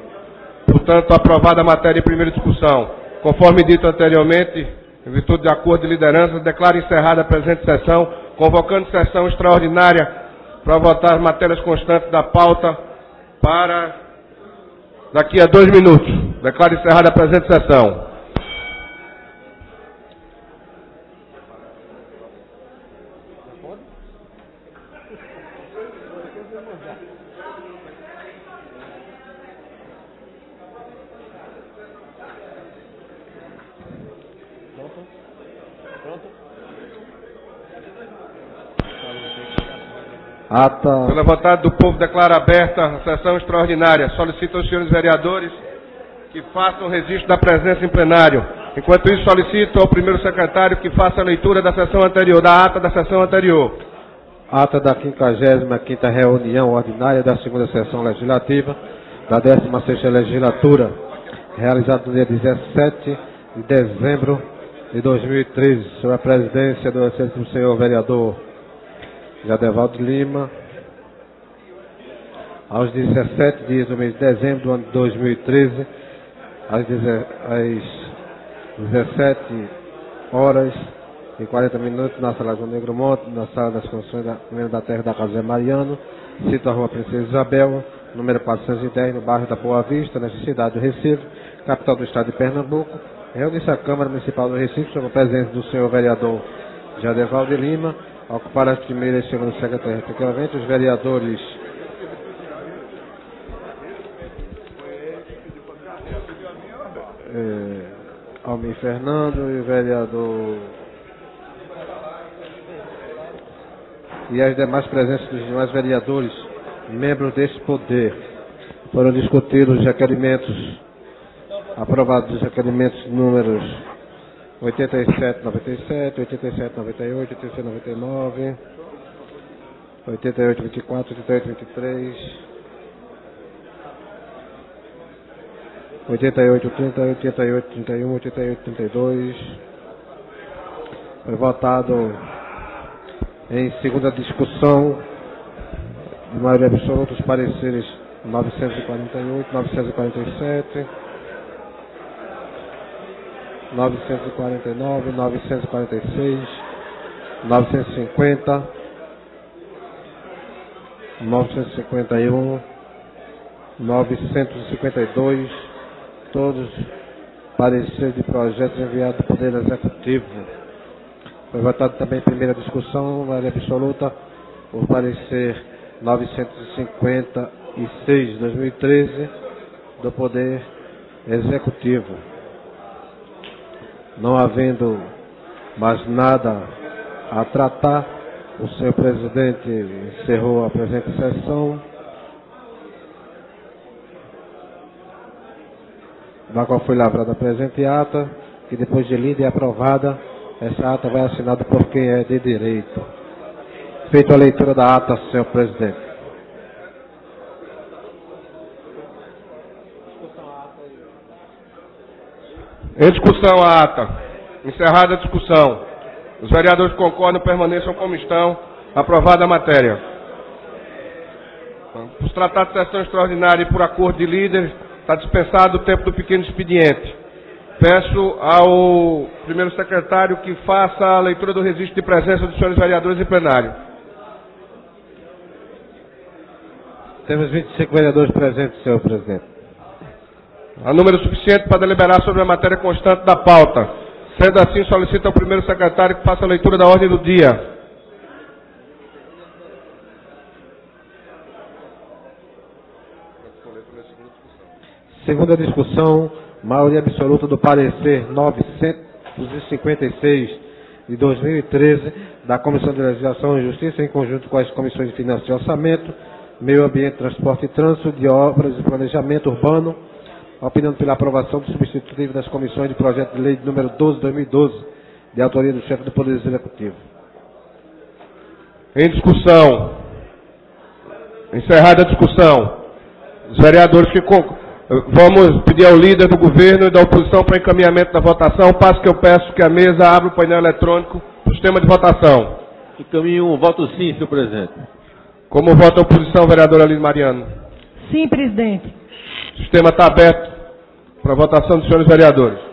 Portanto, aprovada a matéria em primeira discussão. Conforme dito anteriormente, em virtude de acordo de liderança, declaro encerrada a presente sessão, convocando sessão extraordinária para votar as matérias constantes da pauta para daqui a dois minutos. Declaro encerrada a presente sessão. Ata. Pela vontade do povo, declaro aberta a sessão extraordinária. Solicito aos senhores vereadores que façam registro da presença em plenário. Enquanto isso, solicito ao primeiro secretário que faça a leitura da sessão anterior, da ata da sessão anterior. Ata da 55ª reunião ordinária da segunda sessão legislativa da 16ª legislatura, realizada no dia 17 de dezembro de 2013, sob a presidência do excelentíssimo senhor vereador Jadevaldo Lima, aos 17 dias do mês de dezembro do ano de 2013, às, deze- às 17 horas e 40 minutos, na sala João Negro Monte, na sala das construções da, número da terra da Casa Mariano, cito a rua Princesa Isabel, número 410, no bairro da Boa Vista, na cidade do Recife, capital do estado de Pernambuco. Reúne-se a Câmara Municipal do Recife, sob a presença do senhor vereador Jadevaldo Lima, a ocupar as primeiras e segundas secretarias, respectivamente, os vereadores eh, Almir Fernando e o vereador e as demais presenças dos demais vereadores, membros deste poder, foram discutidos os requerimentos, aprovados os requerimentos números 87, 97, 87, 98, 86, 99, 88, 24, 88, 23, 88, 30, 88, 31, 88, 32. Foi votado em segunda discussão, de maioria absoluta, os pareceres 948, 947, 949, 946, 950, 951, 952, todos pareceres de projetos enviados do Poder Executivo. Foi votado também em primeira discussão, maioria absoluta, o parecer 956 de 2013 do Poder Executivo. Não havendo mais nada a tratar, o senhor presidente encerrou a presente sessão, na qual foi lavrada a presente ata, que depois de lida e aprovada, essa ata vai assinada por quem é de direito. Feita a leitura da ata, senhor presidente. Em discussão a ata. Encerrada a discussão. Os vereadores concordam permaneçam como estão. Aprovada a matéria. Os tratados de sessão extraordinária e por acordo de líderes, está dispensado o tempo do pequeno expediente. Peço ao primeiro secretário que faça a leitura do registro de presença dos senhores vereadores em plenário. Temos 25 vereadores presentes, senhor presidente. Há número suficiente para deliberar sobre a matéria constante da pauta. Sendo assim, solicito ao primeiro secretário que faça a leitura da ordem do dia. Segunda discussão, maioria absoluta do parecer 956 de 2013 da Comissão de Legislação e Justiça, em conjunto com as comissões de Finanças e Orçamento, Meio Ambiente, Transporte e Trânsito, de Obras e Planejamento Urbano, opinando pela aprovação do substitutivo das comissões de projeto de lei número 12 de 2012, de autoria do chefe do Poder Executivo. Em discussão. Encerrada a discussão. Os vereadores que Vamos pedir ao líder do governo e da oposição para encaminhamento da votação. Passo que eu peço que a mesa abra o painel eletrônico para o sistema de votação. Encaminho um voto sim, senhor presidente. Como vota a oposição, vereador Aline Mariano? Sim, presidente. O sistema está aberto para votação dos senhores vereadores.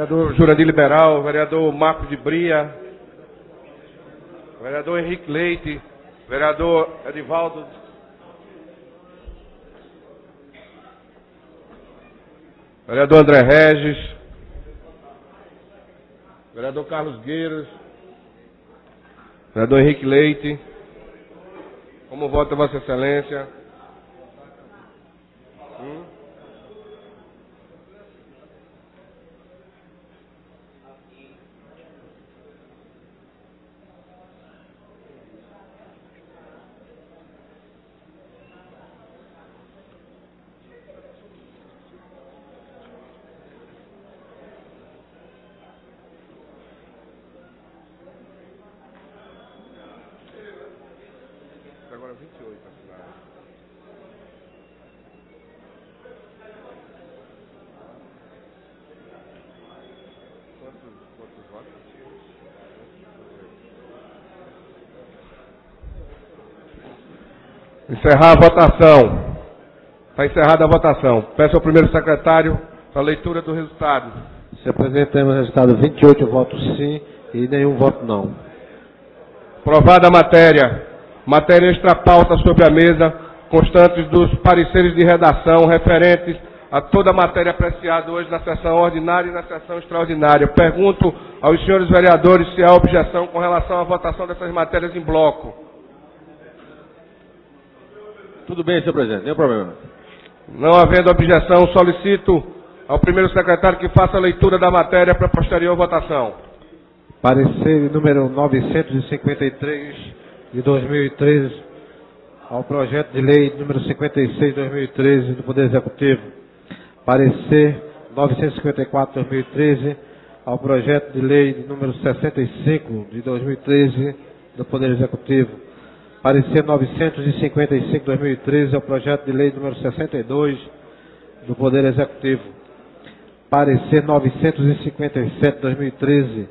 Vereador Jurandir Liberal, vereador Marcos de Bria, vereador Henrique Leite, vereador Edivaldo Vereador André Regis. Vereador Carlos Gueiros. Vereador Henrique Leite. Como vota Vossa Excelência? Encerrar a votação. Está encerrada a votação. Peço ao primeiro secretário a leitura do resultado. Senhor presidente, temos resultado 28 votos sim e nenhum voto não. Aprovada a matéria. Matéria extra pauta sobre a mesa, constantes dos pareceres de redação referentes a toda a matéria apreciada hoje na sessão ordinária e na sessão extraordinária. Pergunto aos senhores vereadores se há objeção com relação à votação dessas matérias em bloco. Tudo bem, senhor presidente, nenhum problema. Não havendo objeção, solicito ao primeiro secretário que faça a leitura da matéria para posterior votação. Parecer número 953 de 2013 ao projeto de lei número 56 de 2013 do Poder Executivo. Parecer 954 de 2013 ao projeto de lei número 65 de 2013 do Poder Executivo. Parecer 955 de 2013 ao projeto de lei número 62 do Poder Executivo. Parecer 957 de 2013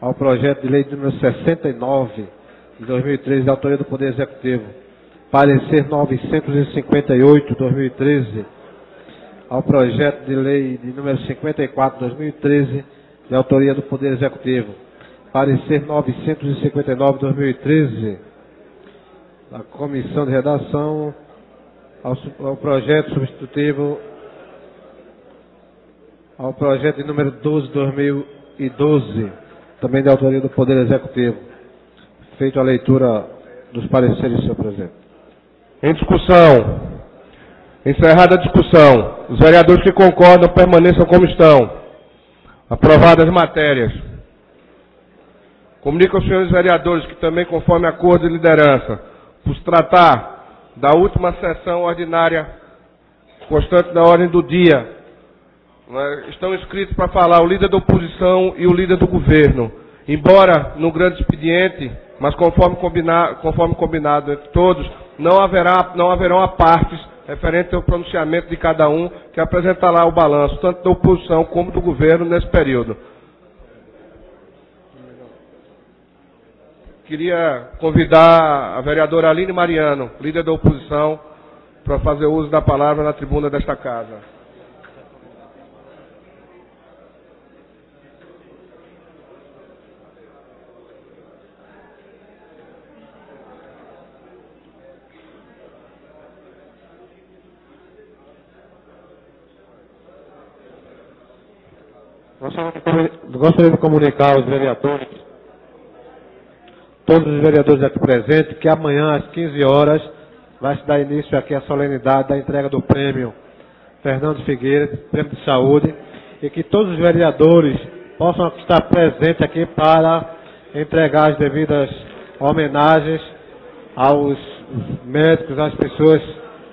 ao projeto de lei número 69 de 2013, da autoria do Poder Executivo. Parecer 958 de 2013 ao projeto de lei de número 54 de 2013, de autoria do Poder Executivo. Parecer 959 de 2013 da Comissão de Redação ao, ao projeto substitutivo ao projeto de número 12 de 2012, também de autoria do Poder Executivo. Feito a leitura dos pareceres, senhor presidente. Em discussão. Encerrada a discussão. Os vereadores que concordam permaneçam como estão. Aprovadas as matérias. Comunico aos senhores vereadores que também, conforme acordo de liderança, por tratar da última sessão ordinária constante da ordem do dia, né, estão inscritos para falar o líder da oposição e o líder do governo. Embora no grande expediente, mas conforme, conforme combinado entre todos, não, haverá, não haverão a partes referente ao pronunciamento de cada um que apresentará o balanço, tanto da oposição como do governo nesse período. Queria convidar a vereadora Aline Mariano, líder da oposição, para fazer uso da palavra na tribuna desta casa. Gostaria de comunicar aos vereadores, todos os vereadores aqui presentes, que amanhã às 15 horas vai se dar início aqui à solenidade da entrega do prêmio Fernando Figueiredo, prêmio de saúde, e que todos os vereadores possam estar presentes aqui para entregar as devidas homenagens aos médicos, às pessoas,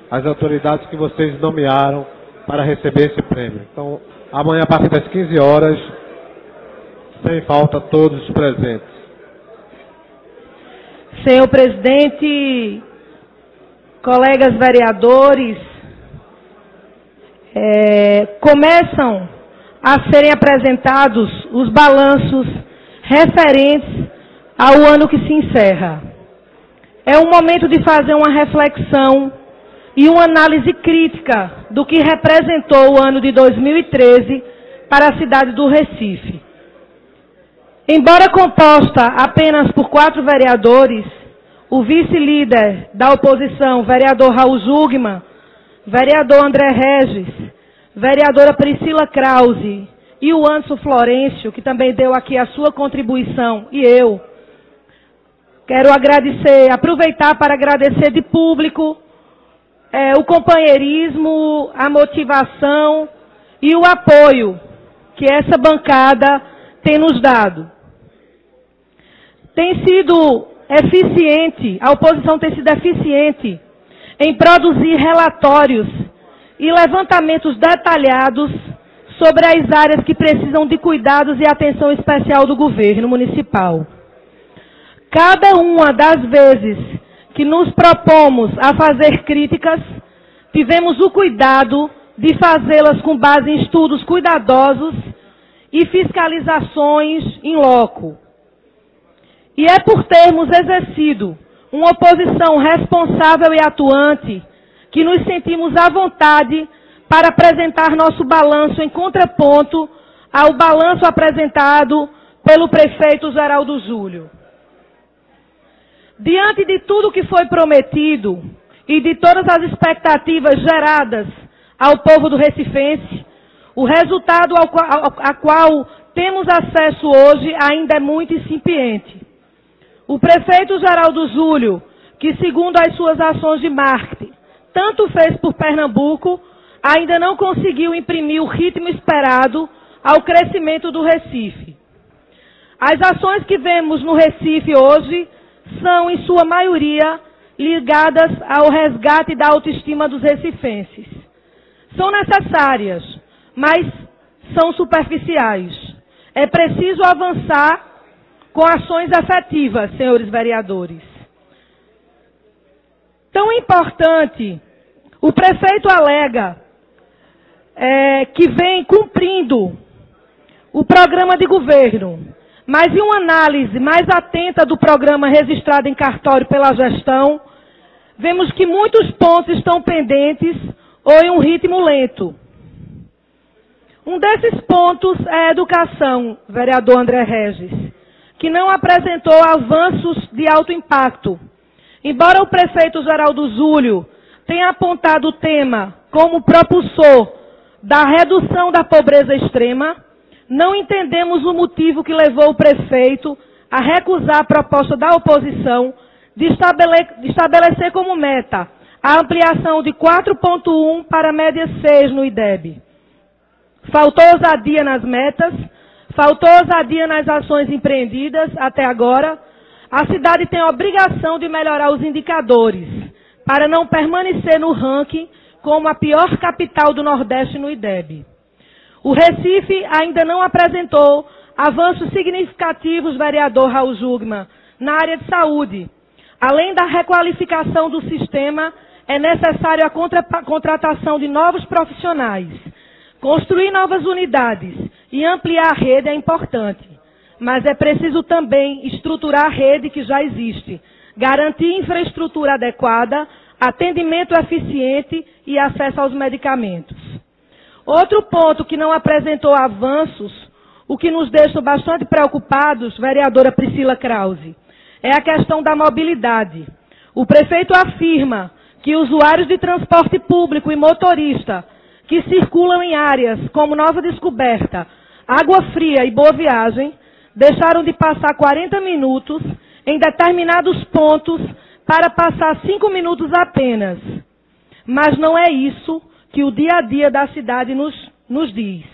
às autoridades que vocês nomearam para receber esse prêmio. Então, amanhã a partir das 15 horas, sem falta, todos os presentes. Senhor presidente, colegas vereadores, é, começam a serem apresentados os balanços referentes ao ano que se encerra. É um momento de fazer uma reflexão e uma análise crítica do que representou o ano de 2013 para a cidade do Recife. Embora composta apenas por quatro vereadores, o vice-líder da oposição, vereador Raul Zugman, vereador André Regis, vereadora Priscila Krause e o Anderson Florencio, que também deu aqui a sua contribuição, e eu, quero agradecer, aproveitar para agradecer de público é, o companheirismo, a motivação e o apoio que essa bancada tem nos dado. Tem sido eficiente, a oposição tem sido eficiente em produzir relatórios e levantamentos detalhados sobre as áreas que precisam de cuidados e atenção especial do governo municipal. Cada uma das vezes que nos propomos a fazer críticas, tivemos o cuidado de fazê-las com base em estudos cuidadosos e fiscalizações em loco. E é por termos exercido uma oposição responsável e atuante que nos sentimos à vontade para apresentar nosso balanço em contraponto ao balanço apresentado pelo prefeito Geraldo Júlio. Diante de tudo que foi prometido e de todas as expectativas geradas ao povo do Recifense, o resultado ao ao, qual temos acesso hoje ainda é muito incipiente. O prefeito Geraldo Júlio, que segundo as suas ações de marketing, tanto fez por Pernambuco, ainda não conseguiu imprimir o ritmo esperado ao crescimento do Recife. As ações que vemos no Recife hoje são, em sua maioria, ligadas ao resgate da autoestima dos recifenses. São necessárias, mas são superficiais. É preciso avançar com ações efetivas, senhores vereadores. Tão importante, o prefeito alega é, que vem cumprindo o programa de governo, mas em uma análise mais atenta do programa registrado em cartório pela gestão, vemos que muitos pontos estão pendentes ou em um ritmo lento. Um desses pontos é a educação, vereador André Regis, que não apresentou avanços de alto impacto. Embora o prefeito Geraldo Zúlio tenha apontado o tema como propulsor da redução da pobreza extrema, não entendemos o motivo que levou o prefeito a recusar a proposta da oposição de, estabelecer como meta a ampliação de 4,1 para média 6 no IDEB. Faltou ousadia nas metas, faltou ousadia nas ações empreendidas até agora. A cidade tem a obrigação de melhorar os indicadores para não permanecer no ranking como a pior capital do Nordeste no IDEB. O Recife ainda não apresentou avanços significativos, vereador Raul Jugman, na área de saúde. Além da requalificação do sistema, é necessário a contra contratação de novos profissionais. Construir novas unidades e ampliar a rede é importante, mas é preciso também estruturar a rede que já existe, garantir infraestrutura adequada, atendimento eficiente e acesso aos medicamentos. Outro ponto que não apresentou avanços, o que nos deixa bastante preocupados, vereadora Priscila Krause, é a questão da mobilidade. O prefeito afirma que usuários de transporte público e motorista que circulam em áreas como Nova Descoberta, Água Fria e Boa Viagem deixaram de passar 40 minutos em determinados pontos para passar 5 minutos apenas. Mas não é isso que o dia a dia da cidade nos, nos diz.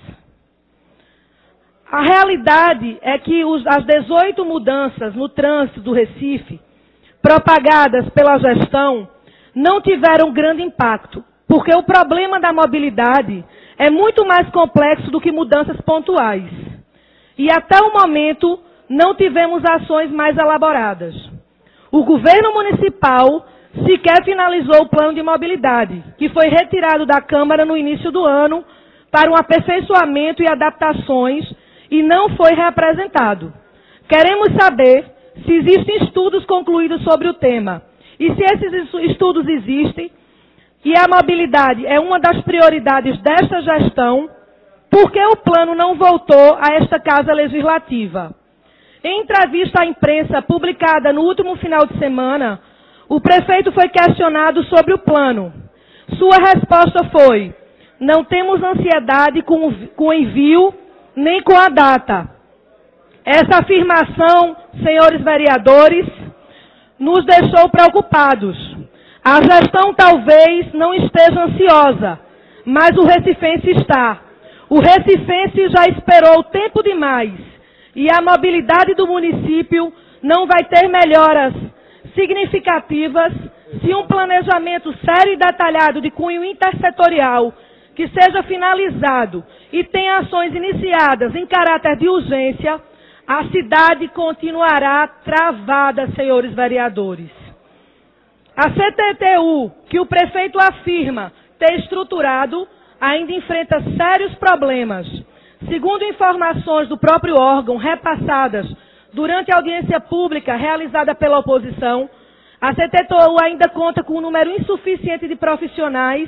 A realidade é que os, as 18 mudanças no trânsito do Recife, propagadas pela gestão, não tiveram grande impacto, porque o problema da mobilidade é muito mais complexo do que mudanças pontuais. E até o momento não tivemos ações mais elaboradas. O governo municipal sequer finalizou o plano de mobilidade, que foi retirado da Câmara no início do ano para um aperfeiçoamento e adaptações e não foi reapresentado. Queremos saber se existem estudos concluídos sobre o tema e se esses estudos existem e a mobilidade é uma das prioridades desta gestão, por que o plano não voltou a esta Casa Legislativa? Em entrevista à imprensa publicada no último final de semana, o prefeito foi questionado sobre o plano. Sua resposta foi: não temos ansiedade com o envio nem com a data. Essa afirmação, senhores vereadores, nos deixou preocupados. A gestão talvez não esteja ansiosa, mas o recifense está. O recifense já esperou tempo demais e a mobilidade do município não vai ter melhoras significativas se um planejamento sério e detalhado de cunho intersetorial que seja finalizado e tenha ações iniciadas em caráter de urgência, a cidade continuará travada, senhores vereadores. A CTTU, que o prefeito afirma ter estruturado, ainda enfrenta sérios problemas. Segundo informações do próprio órgão repassadas durante a audiência pública realizada pela oposição, a CTTU ainda conta com um número insuficiente de profissionais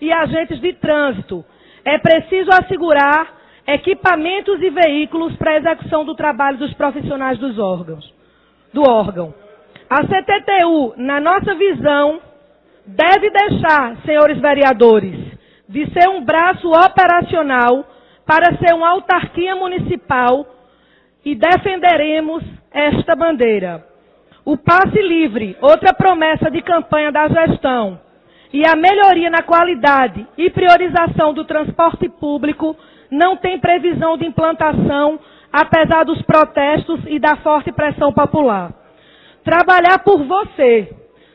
e agentes de trânsito. É preciso assegurar equipamentos e veículos para a execução do trabalho dos profissionais dos órgãos, do órgão. A CTTU, na nossa visão, deve deixar, senhores vereadores, de ser um braço operacional para ser uma autarquia municipal e defenderemos esta bandeira. O passe livre, outra promessa de campanha da gestão, e a melhoria na qualidade e priorização do transporte público não tem previsão de implantação, apesar dos protestos e da forte pressão popular. Trabalhar por você,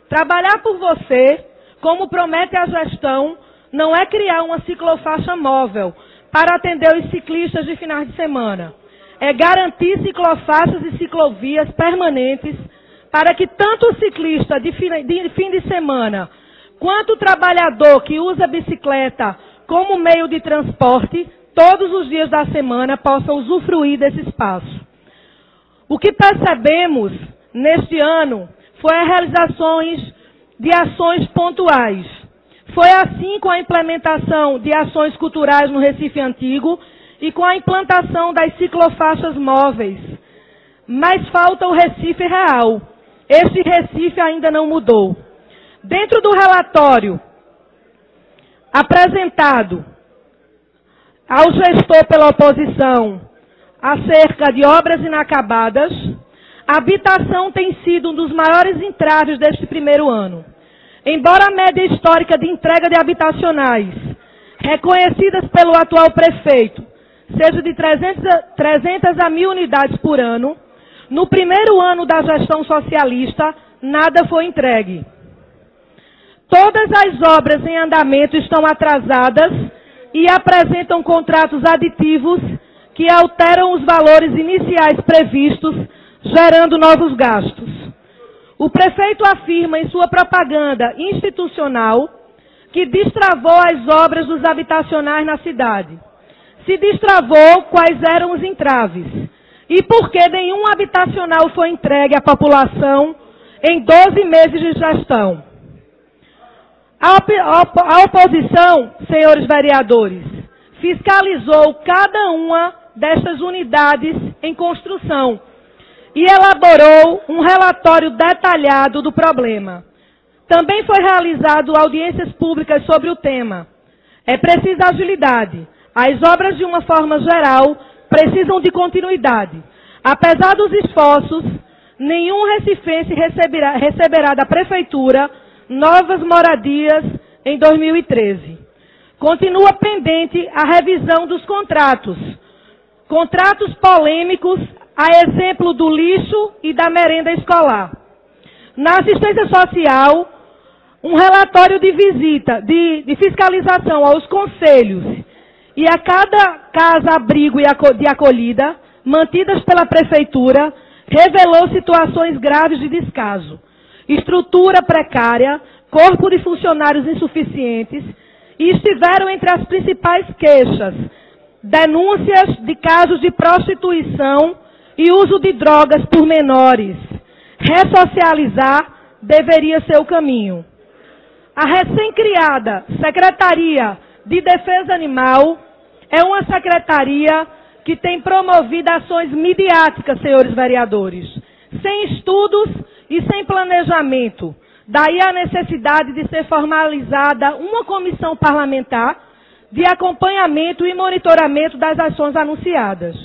trabalhar por você, como promete a gestão, não é criar uma ciclofaixa móvel para atender os ciclistas de finais de semana. É garantir ciclofaixas e ciclovias permanentes para que tanto o ciclista de fim de semana quanto o trabalhador que usa bicicleta como meio de transporte, todos os dias da semana possam usufruir desse espaço. O que percebemos neste ano foi as realizações de ações pontuais. Foi assim com a implementação de ações culturais no Recife Antigo e com a implantação das ciclofaixas móveis. Mas falta o Recife real. Esse Recife ainda não mudou. Dentro do relatório apresentado ao gestor pela oposição acerca de obras inacabadas, a habitação tem sido um dos maiores entraves deste primeiro ano. Embora a média histórica de entrega de habitacionais, reconhecidas pelo atual prefeito, seja de 300 a, 300 a mil unidades por ano, no primeiro ano da gestão socialista, nada foi entregue. Todas as obras em andamento estão atrasadas e apresentam contratos aditivos que alteram os valores iniciais previstos, gerando novos gastos. O prefeito afirma em sua propaganda institucional que destravou as obras dos habitacionais na cidade. Se destravou, quais eram os entraves? E por que nenhum habitacional foi entregue à população em 12 meses de gestão? A, a, oposição, senhores vereadores, fiscalizou cada uma dessas unidades em construção e elaborou um relatório detalhado do problema. Também foi realizado audiências públicas sobre o tema. É precisa agilidade. As obras, de uma forma geral, precisam de continuidade. Apesar dos esforços, nenhum recifense receberá, receberá da Prefeitura novas moradias em 2013. Continua pendente a revisão dos contratos. Contratos polêmicos, a exemplo do lixo e da merenda escolar. Na assistência social, um relatório de visita, de, de fiscalização aos conselhos e a cada casa-abrigo de acolhida, mantidas pela Prefeitura, revelou situações graves de descaso, estrutura precária, corpo de funcionários insuficientes e estiveram entre as principais queixas denúncias de casos de prostituição e uso de drogas por menores. Ressocializar deveria ser o caminho. A recém-criada Secretaria de Defesa Animal é uma secretaria que tem promovido ações midiáticas, senhores vereadores, sem estudos e sem planejamento. Daí a necessidade de ser formalizada uma comissão parlamentar de acompanhamento e monitoramento das ações anunciadas.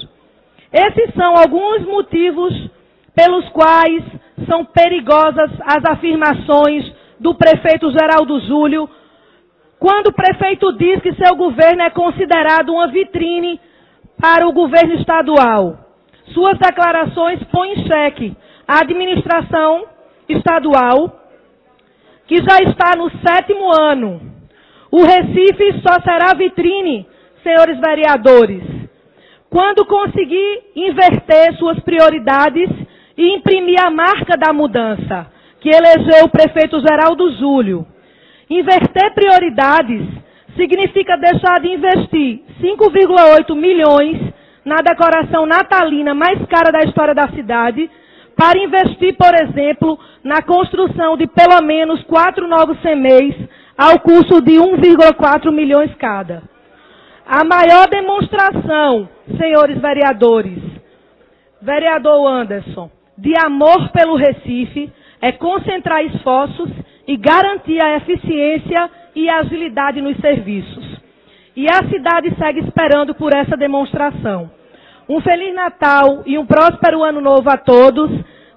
Esses são alguns motivos pelos quais são perigosas as afirmações do prefeito Geraldo Júlio, quando o prefeito diz que seu governo é considerado uma vitrine para o governo estadual. Suas declarações põem em xeque a administração estadual, que já está no sétimo ano. O Recife só será vitrine, senhores vereadores, quando conseguir inverter suas prioridades e imprimir a marca da mudança, que elegeu o prefeito Geraldo Júlio. Inverter prioridades significa deixar de investir 5,8 milhões na decoração natalina mais cara da história da cidade, para investir, por exemplo, na construção de pelo menos quatro novos CMEs ao custo de 1,4 milhões cada. A maior demonstração, senhores vereadores, vereador Anderson, de amor pelo Recife é concentrar esforços e garantir a eficiência e agilidade nos serviços. E a cidade segue esperando por essa demonstração. Um Feliz Natal e um próspero Ano Novo a todos.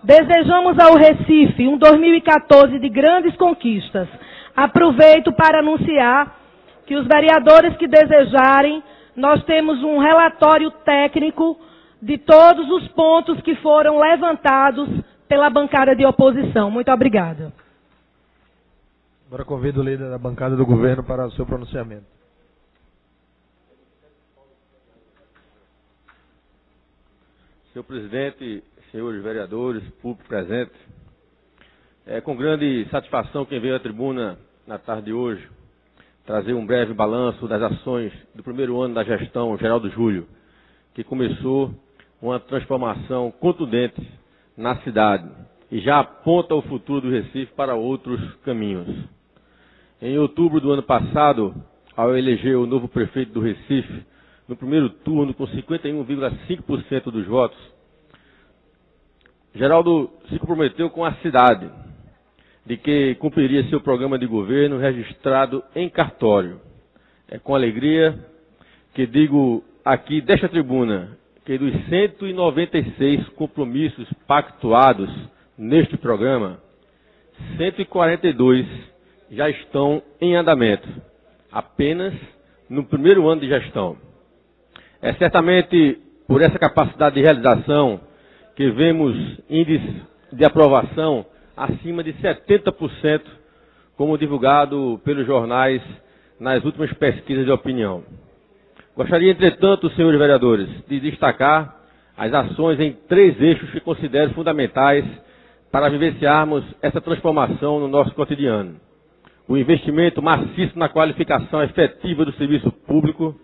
Desejamos ao Recife um 2014 de grandes conquistas. Aproveito para anunciar que os vereadores que desejarem, nós temos um relatório técnico de todos os pontos que foram levantados pela bancada de oposição. Muito obrigada. Agora convido o líder da bancada do governo para o seu pronunciamento. Senhor presidente, senhores vereadores, público presente, é com grande satisfação que veio à tribuna na tarde de hoje trazer um breve balanço das ações do primeiro ano da gestão Geraldo Júlio, que começou uma transformação contundente na cidade e já aponta o futuro do Recife para outros caminhos. Em outubro do ano passado, ao eleger o novo prefeito do Recife, no primeiro turno com 51,5% dos votos, Geraldo se comprometeu com a cidade de que cumpriria seu programa de governo registrado em cartório. É com alegria que digo aqui desta tribuna que dos 196 compromissos pactuados neste programa, 142 já estão em andamento, apenas no primeiro ano de gestão. É certamente por essa capacidade de realização que vemos índices de aprovação acima de 70%, como divulgado pelos jornais nas últimas pesquisas de opinião. Gostaria, entretanto, senhores vereadores, de destacar as ações em três eixos que considero fundamentais para vivenciarmos essa transformação no nosso cotidiano. O investimento maciço na qualificação efetiva do serviço público,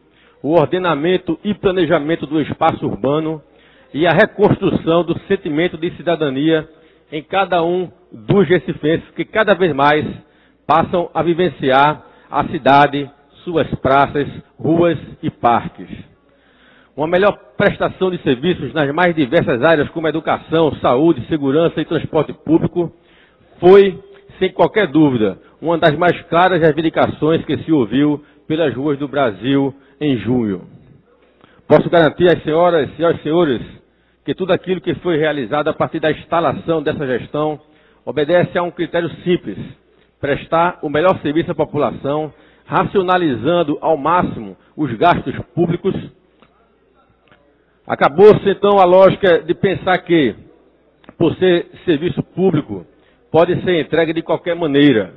o ordenamento e planejamento do espaço urbano e a reconstrução do sentimento de cidadania em cada um dos recifenses que cada vez mais passam a vivenciar a cidade suas praças, ruas e parques. Uma melhor prestação de serviços nas mais diversas áreas, como educação, saúde, segurança e transporte público, foi, sem qualquer dúvida, uma das mais claras reivindicações que se ouviu pelas ruas do Brasil em junho. Posso garantir às senhoras e aos senhores que tudo aquilo que foi realizado a partir da instalação dessa gestão obedece a um critério simples: prestar o melhor serviço à população, racionalizando ao máximo os gastos públicos. Acabou-se então a lógica de pensar que, por ser serviço público, pode ser entregue de qualquer maneira,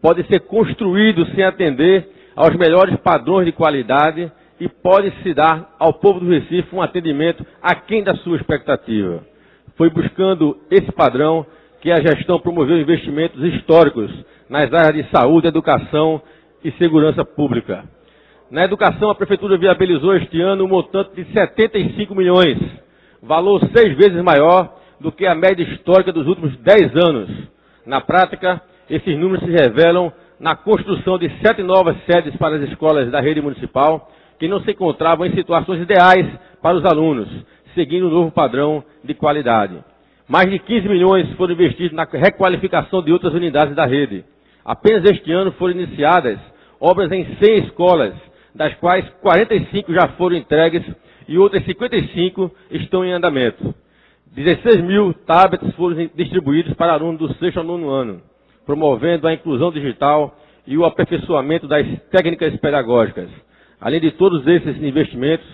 pode ser construído sem atender aos melhores padrões de qualidade e pode se dar ao povo do Recife um atendimento aquém da sua expectativa. Foi buscando esse padrão que a gestão promoveu investimentos históricos nas áreas de saúde, educação e segurança pública. Na educação, a Prefeitura viabilizou este ano um montante de 75 milhões, valor seis vezes maior do que a média histórica dos últimos 10 anos. Na prática, esses números se revelam na construção de sete novas sedes para as escolas da rede municipal, que não se encontravam em situações ideais para os alunos, seguindo o um novo padrão de qualidade. Mais de 15 milhões foram investidos na requalificação de outras unidades da rede. Apenas este ano foram iniciadas obras em 100 escolas, das quais 45 já foram entregues e outras 55 estão em andamento. 16 mil tablets foram distribuídos para alunos do sexto ao nono ano, promovendo a inclusão digital e o aperfeiçoamento das técnicas pedagógicas. Além de todos esses investimentos,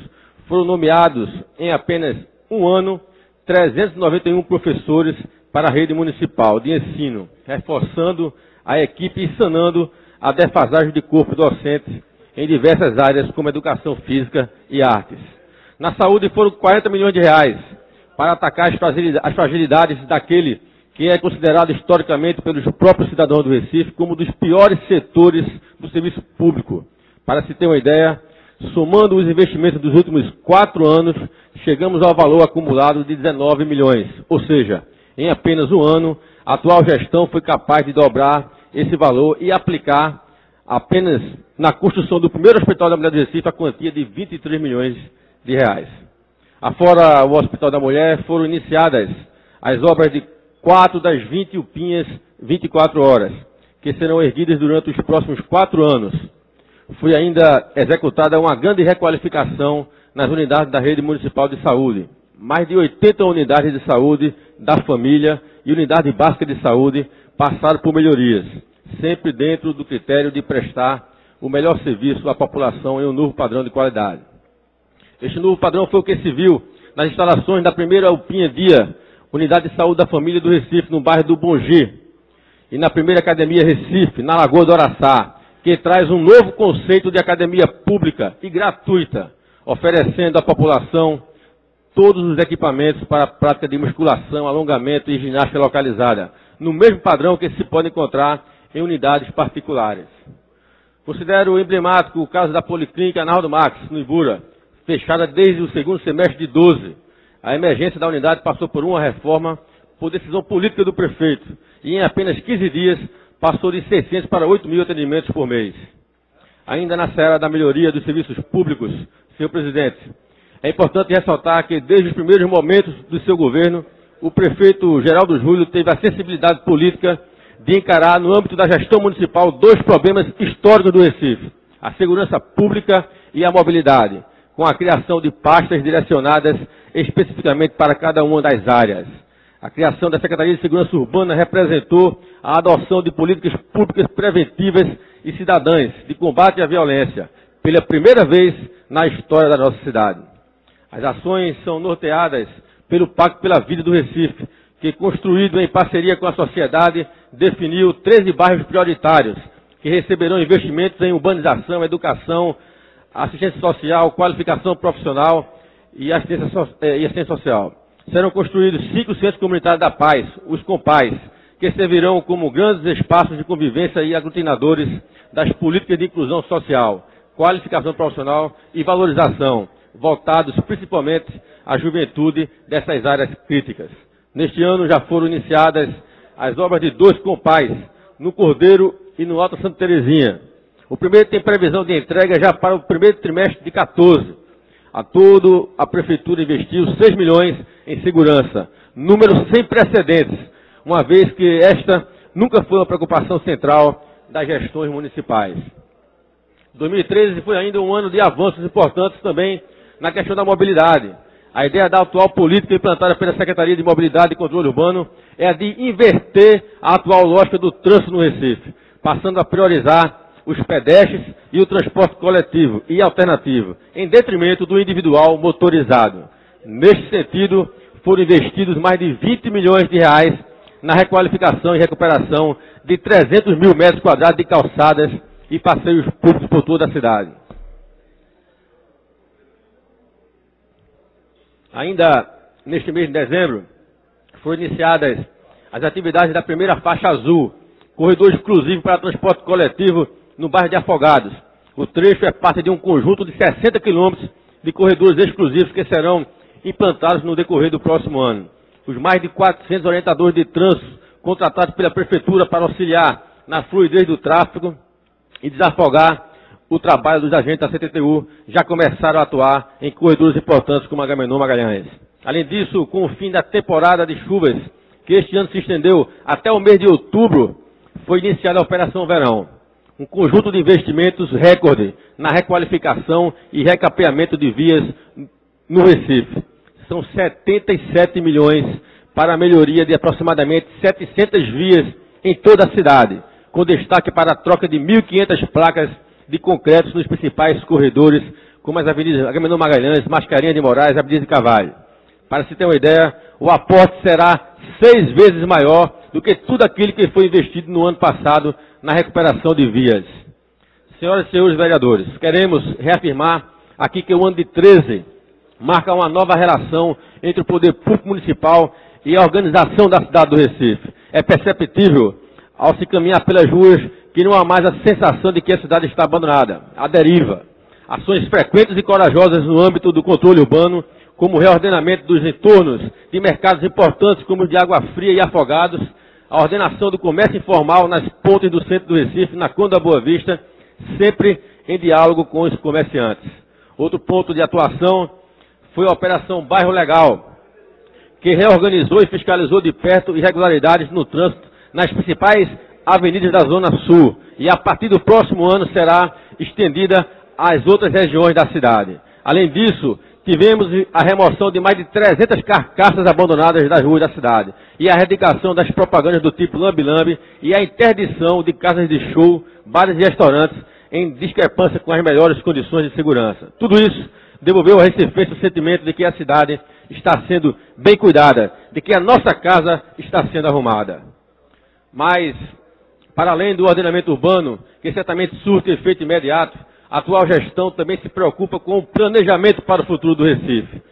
foram nomeados em apenas um ano 391 professores para a rede municipal de ensino, reforçando a equipe e sanando a defasagem de corpo docente em diversas áreas como educação física e artes. Na saúde foram 40 milhões de reais para atacar as fragilidades daquele que é considerado historicamente pelos próprios cidadãos do Recife como um dos piores setores do serviço público. Para se ter uma ideia, somando os investimentos dos últimos quatro anos, chegamos ao valor acumulado de 19 milhões. Ou seja, em apenas um ano, a atual gestão foi capaz de dobrar esse valor e aplicar apenas na construção do primeiro hospital da mulher do Recife a quantia de 23 milhões de reais. Afora o Hospital da Mulher, foram iniciadas as obras de quatro das 20 UPinhas 24 horas, que serão erguidas durante os próximos quatro anos. Foi ainda executada uma grande requalificação nas unidades da rede municipal de saúde. Mais de 80 unidades de saúde da família e unidade básica de saúde passaram por melhorias, sempre dentro do critério de prestar o melhor serviço à população em um novo padrão de qualidade. Este novo padrão foi o que se viu nas instalações da primeira Alpinha Dia, Unidade de Saúde da Família do Recife, no bairro do Bongi, e na primeira Academia Recife, na Lagoa do Araçá, que traz um novo conceito de academia pública e gratuita, oferecendo à população todos os equipamentos para a prática de musculação, alongamento e ginástica localizada, no mesmo padrão que se pode encontrar em unidades particulares. Considero emblemático o caso da Policlínica Arnaldo Max, no Ibura, fechada desde o segundo semestre de 12. A emergência da unidade passou por uma reforma por decisão política do prefeito e em apenas 15 dias passou de 600 para 8 mil atendimentos por mês. Ainda na seara da melhoria dos serviços públicos, senhor presidente, é importante ressaltar que desde os primeiros momentos do seu governo, o prefeito Geraldo Júlio teve a sensibilidade política de encarar, no âmbito da gestão municipal, dois problemas históricos do Recife: a segurança pública e a mobilidade, com a criação de pastas direcionadas especificamente para cada uma das áreas. A criação da Secretaria de Segurança Urbana representou a adoção de políticas públicas preventivas e cidadãs de combate à violência, pela primeira vez na história da nossa cidade. As ações são norteadas pelo Pacto pela Vida do Recife, que, construído em parceria com a sociedade, definiu 13 bairros prioritários, que receberão investimentos em urbanização, educação, assistência social, qualificação profissional e assistência, eh, e assistência social serão construídos cinco centros comunitários da paz, os compais, que servirão como grandes espaços de convivência e aglutinadores das políticas de inclusão social, qualificação profissional e valorização, voltados principalmente à juventude dessas áreas críticas. Neste ano já foram iniciadas as obras de dois compais, no Cordeiro e no Alto Santa Terezinha. O primeiro tem previsão de entrega já para o primeiro trimestre de 14 a todo, a Prefeitura investiu 6 milhões em segurança, número sem precedentes, uma vez que esta nunca foi uma preocupação central das gestões municipais. 2013 foi ainda um ano de avanços importantes também na questão da mobilidade. A ideia da atual política implantada pela Secretaria de Mobilidade e Controle Urbano é a de inverter a atual lógica do trânsito no Recife, passando a priorizar os pedestres e o transporte coletivo e alternativo, em detrimento do individual motorizado. Neste sentido, foram investidos mais de 20 milhões de reais na requalificação e recuperação de 300 mil metros quadrados de calçadas e passeios públicos por toda a cidade. Ainda neste mês de dezembro, foram iniciadas as atividades da primeira faixa azul, corredor exclusivo para transporte coletivo no bairro de Afogados. O trecho é parte de um conjunto de 60 quilômetros de corredores exclusivos que serão implantados no decorrer do próximo ano. Os mais de 400 orientadores de trânsito contratados pela Prefeitura para auxiliar na fluidez do tráfego e desafogar o trabalho dos agentes da CTTU já começaram a atuar em corredores importantes como Agamenon Magalhães. Além disso, com o fim da temporada de chuvas, que este ano se estendeu até o mês de outubro, foi iniciada a Operação Verão. Um conjunto de investimentos recorde na requalificação e recapeamento de vias no Recife. São 77 milhões para a melhoria de aproximadamente 700 vias em toda a cidade, com destaque para a troca de 1.500 placas de concretos nos principais corredores, como as avenidas Agamenon Magalhães, Mascarinha de Moraes, Avenida de Cavalho. Para se ter uma ideia, o aporte será seis vezes maior do que tudo aquilo que foi investido no ano passado na recuperação de vias. Senhoras e senhores vereadores, queremos reafirmar aqui que o ano de 13 marca uma nova relação entre o poder público municipal e a organização da cidade do Recife. É perceptível, ao se caminhar pelas ruas, que não há mais a sensação de que a cidade está abandonada, a deriva. Ações frequentes e corajosas no âmbito do controle urbano, como o reordenamento dos entornos de mercados importantes como os de Água Fria e Afogados, a ordenação do comércio informal nas pontes do centro do Recife, na Conda Boa Vista, sempre em diálogo com os comerciantes. Outro ponto de atuação foi a Operação Bairro Legal, que reorganizou e fiscalizou de perto irregularidades no trânsito nas principais avenidas da Zona Sul e a partir do próximo ano será estendida às outras regiões da cidade. Além disso, tivemos a remoção de mais de 300 carcaças abandonadas das ruas da cidade e a erradicação das propagandas do tipo lambi-lambi e a interdição de casas de show, bares e restaurantes em discrepância com as melhores condições de segurança. Tudo isso devolveu ao Recife o sentimento de que a cidade está sendo bem cuidada, de que a nossa casa está sendo arrumada. Mas para além do ordenamento urbano, que certamente surte efeito imediato, a atual gestão também se preocupa com o planejamento para o futuro do Recife.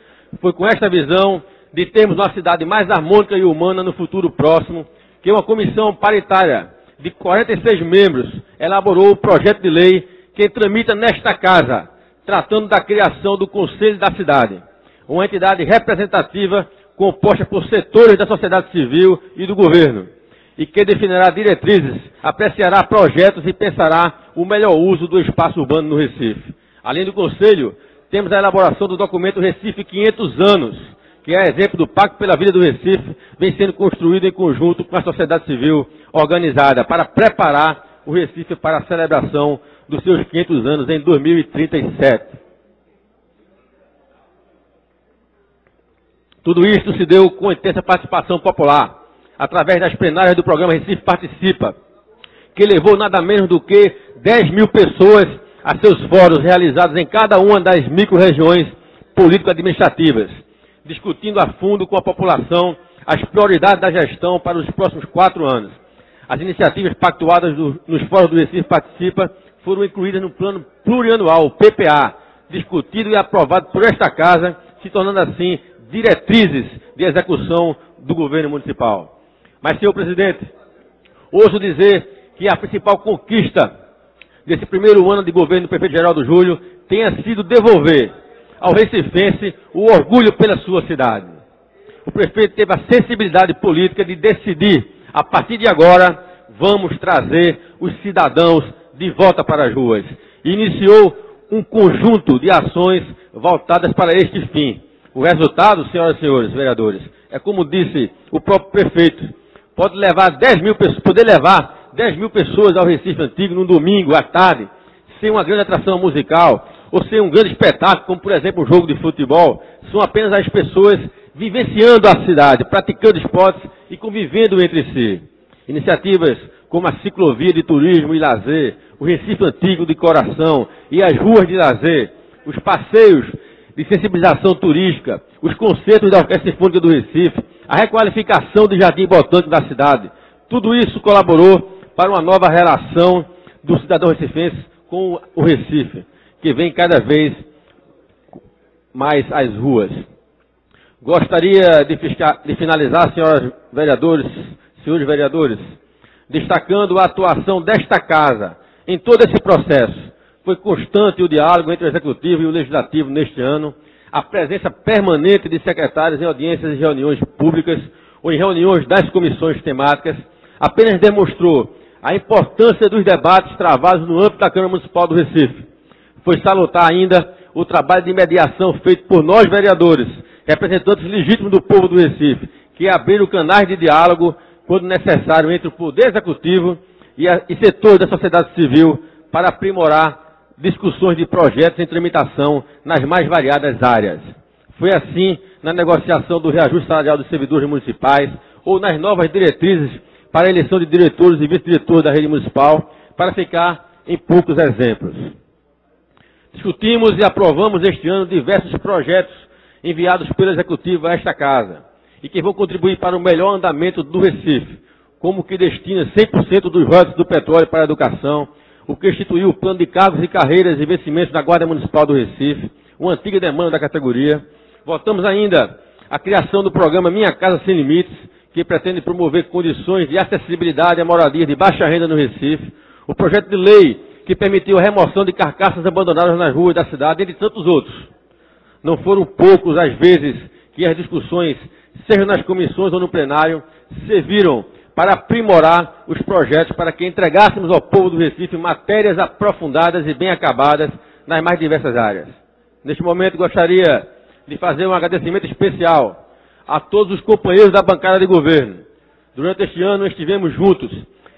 Foi com esta visão de termos uma cidade mais harmônica e humana no futuro próximo que uma comissão paritária de 46 membros elaborou o projeto de lei que tramita nesta casa, tratando da criação do Conselho da Cidade, uma entidade representativa composta por setores da sociedade civil e do governo e que definirá diretrizes, apreciará projetos e pensará o melhor uso do espaço urbano no Recife. Além do Conselho, temos a elaboração do documento Recife 500 anos, que é exemplo do Pacto pela Vida do Recife, vem sendo construído em conjunto com a sociedade civil organizada para preparar o Recife para a celebração dos seus 500 anos em 2037. Tudo isto se deu com intensa participação popular através das plenárias do programa Recife Participa, que levou nada menos do que 10 mil pessoas a seus fóruns realizados em cada uma das micro-regiões político-administrativas, discutindo a fundo com a população as prioridades da gestão para os próximos quatro anos. As iniciativas pactuadas do, nos fóruns do Recife Participa foram incluídas no plano plurianual, PPA, discutido e aprovado por esta Casa, se tornando assim diretrizes de execução do governo municipal. Mas, senhor presidente, ouso dizer que a principal conquista desse primeiro ano de governo do prefeito Geraldo Júlio tenha sido devolver ao recifense o orgulho pela sua cidade. O prefeito teve a sensibilidade política de decidir, a partir de agora, vamos trazer os cidadãos de volta para as ruas. Iniciou um conjunto de ações voltadas para este fim. O resultado, senhoras e senhores vereadores, é como disse o próprio prefeito, pode levar 10 mil pessoas, poder levar 10 mil pessoas ao Recife Antigo num domingo à tarde, sem uma grande atração musical, ou ser um grande espetáculo, como por exemplo um jogo de futebol, são apenas as pessoas vivenciando a cidade, praticando esportes e convivendo entre si. Iniciativas como a ciclovia de turismo e lazer, o Recife Antigo de Coração e as ruas de lazer, os passeios de sensibilização turística, os concertos da Orquestra Sinfônica do Recife, a requalificação do Jardim Botânico da cidade. Tudo isso colaborou para uma nova relação do cidadão recifense com o Recife, que vem cada vez mais às ruas. Gostaria de, de finalizar, senhoras vereadores, senhores vereadores, destacando a atuação desta casa em todo esse processo. Foi constante o diálogo entre o Executivo e o Legislativo neste ano, a presença permanente de secretários em audiências e reuniões públicas ou em reuniões das comissões temáticas, apenas demonstrou a importância dos debates travados no âmbito da Câmara Municipal do Recife. Foi salutar ainda o trabalho de mediação feito por nós vereadores, representantes legítimos do povo do Recife, que abriram canais de diálogo quando necessário entre o Poder Executivo e, a, e setores da sociedade civil para aprimorar discussões de projetos em tramitação nas mais variadas áreas. Foi assim na negociação do reajuste salarial dos servidores municipais ou nas novas diretrizes para a eleição de diretores e vice-diretores da rede municipal, para ficar em poucos exemplos. Discutimos e aprovamos este ano diversos projetos enviados pelo Executivo a esta Casa e que vão contribuir para o melhor andamento do Recife, como que destina 100% dos royalties do petróleo para a educação, o que instituiu o plano de cargos e carreiras e investimentos da Guarda Municipal do Recife, uma antiga demanda da categoria. Votamos ainda a criação do programa Minha Casa Sem Limites, que pretende promover condições de acessibilidade à moradia de baixa renda no Recife, o projeto de lei que permitiu a remoção de carcaças abandonadas nas ruas da cidade, entre tantos outros. Não foram poucos as vezes que as discussões seja nas comissões ou no plenário, serviram para aprimorar os projetos para que entregássemos ao povo do Recife matérias aprofundadas e bem acabadas nas mais diversas áreas. Neste momento, gostaria de fazer um agradecimento especial a todos os companheiros da bancada de governo. Durante este ano estivemos juntos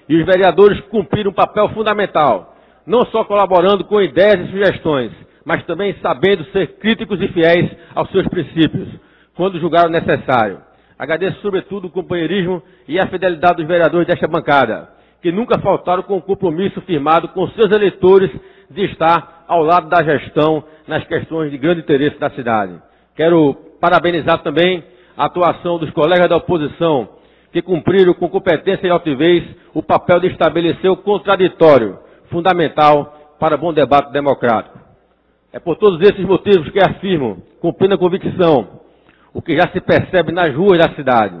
e os vereadores cumpriram um papel fundamental, não só colaborando com ideias e sugestões, mas também sabendo ser críticos e fiéis aos seus princípios quando julgaram necessário. Agradeço, sobretudo, o companheirismo e a fidelidade dos vereadores desta bancada, que nunca faltaram com o compromisso firmado com seus eleitores de estar ao lado da gestão nas questões de grande interesse da cidade. Quero parabenizar também a atuação dos colegas da oposição, que cumpriram com competência e altivez o papel de estabelecer o contraditório, fundamental para bom debate democrático. É por todos esses motivos que afirmo, com plena convicção, o que já se percebe nas ruas da cidade.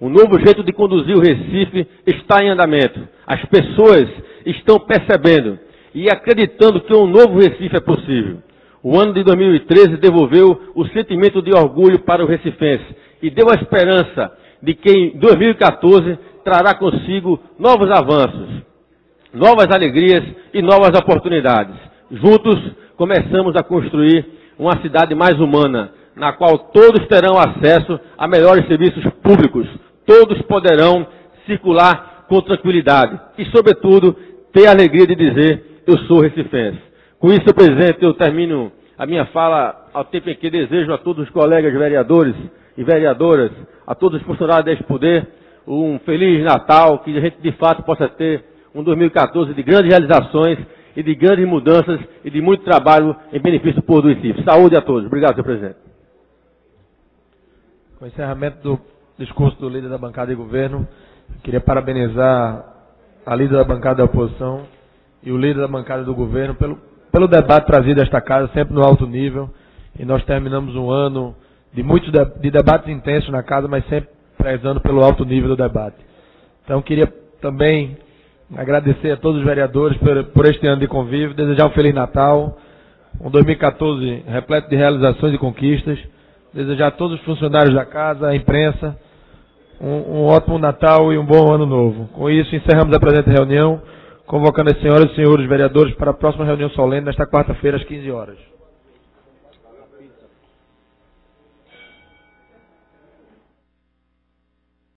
Um novo jeito de conduzir o Recife está em andamento. As pessoas estão percebendo e acreditando que um novo Recife é possível. O ano de 2013 devolveu o sentimento de orgulho para o recifense e deu a esperança de que em 2014 trará consigo novos avanços, novas alegrias e novas oportunidades. Juntos começamos a construir uma cidade mais humana, na qual todos terão acesso a melhores serviços públicos, todos poderão circular com tranquilidade e, sobretudo, ter a alegria de dizer eu sou recifense. Com isso, presidente, eu termino a minha fala ao tempo em que desejo a todos os colegas vereadores e vereadoras, a todos os funcionários deste poder, um feliz Natal, que a gente de fato possa ter um 2014 de grandes realizações e de grandes mudanças e de muito trabalho em benefício do povo do Recife. Saúde a todos. Obrigado, senhor presidente. Com o encerramento do discurso do líder da bancada de governo, queria parabenizar a líder da bancada da oposição e o líder da bancada do governo pelo, pelo debate trazido a esta casa, sempre no alto nível. E nós terminamos um ano de muitos de, de debates intensos na casa, mas sempre prezando pelo alto nível do debate. Então, queria também agradecer a todos os vereadores por, por este ano de convívio, desejar um Feliz Natal, um 2014 repleto de realizações e conquistas desejar a todos os funcionários da casa, a imprensa, um, um, ótimo Natal e um bom ano novo. Com isso, encerramos a presente reunião, convocando as senhoras e senhores vereadores para a próxima reunião solene nesta quarta-feira, às 15 horas.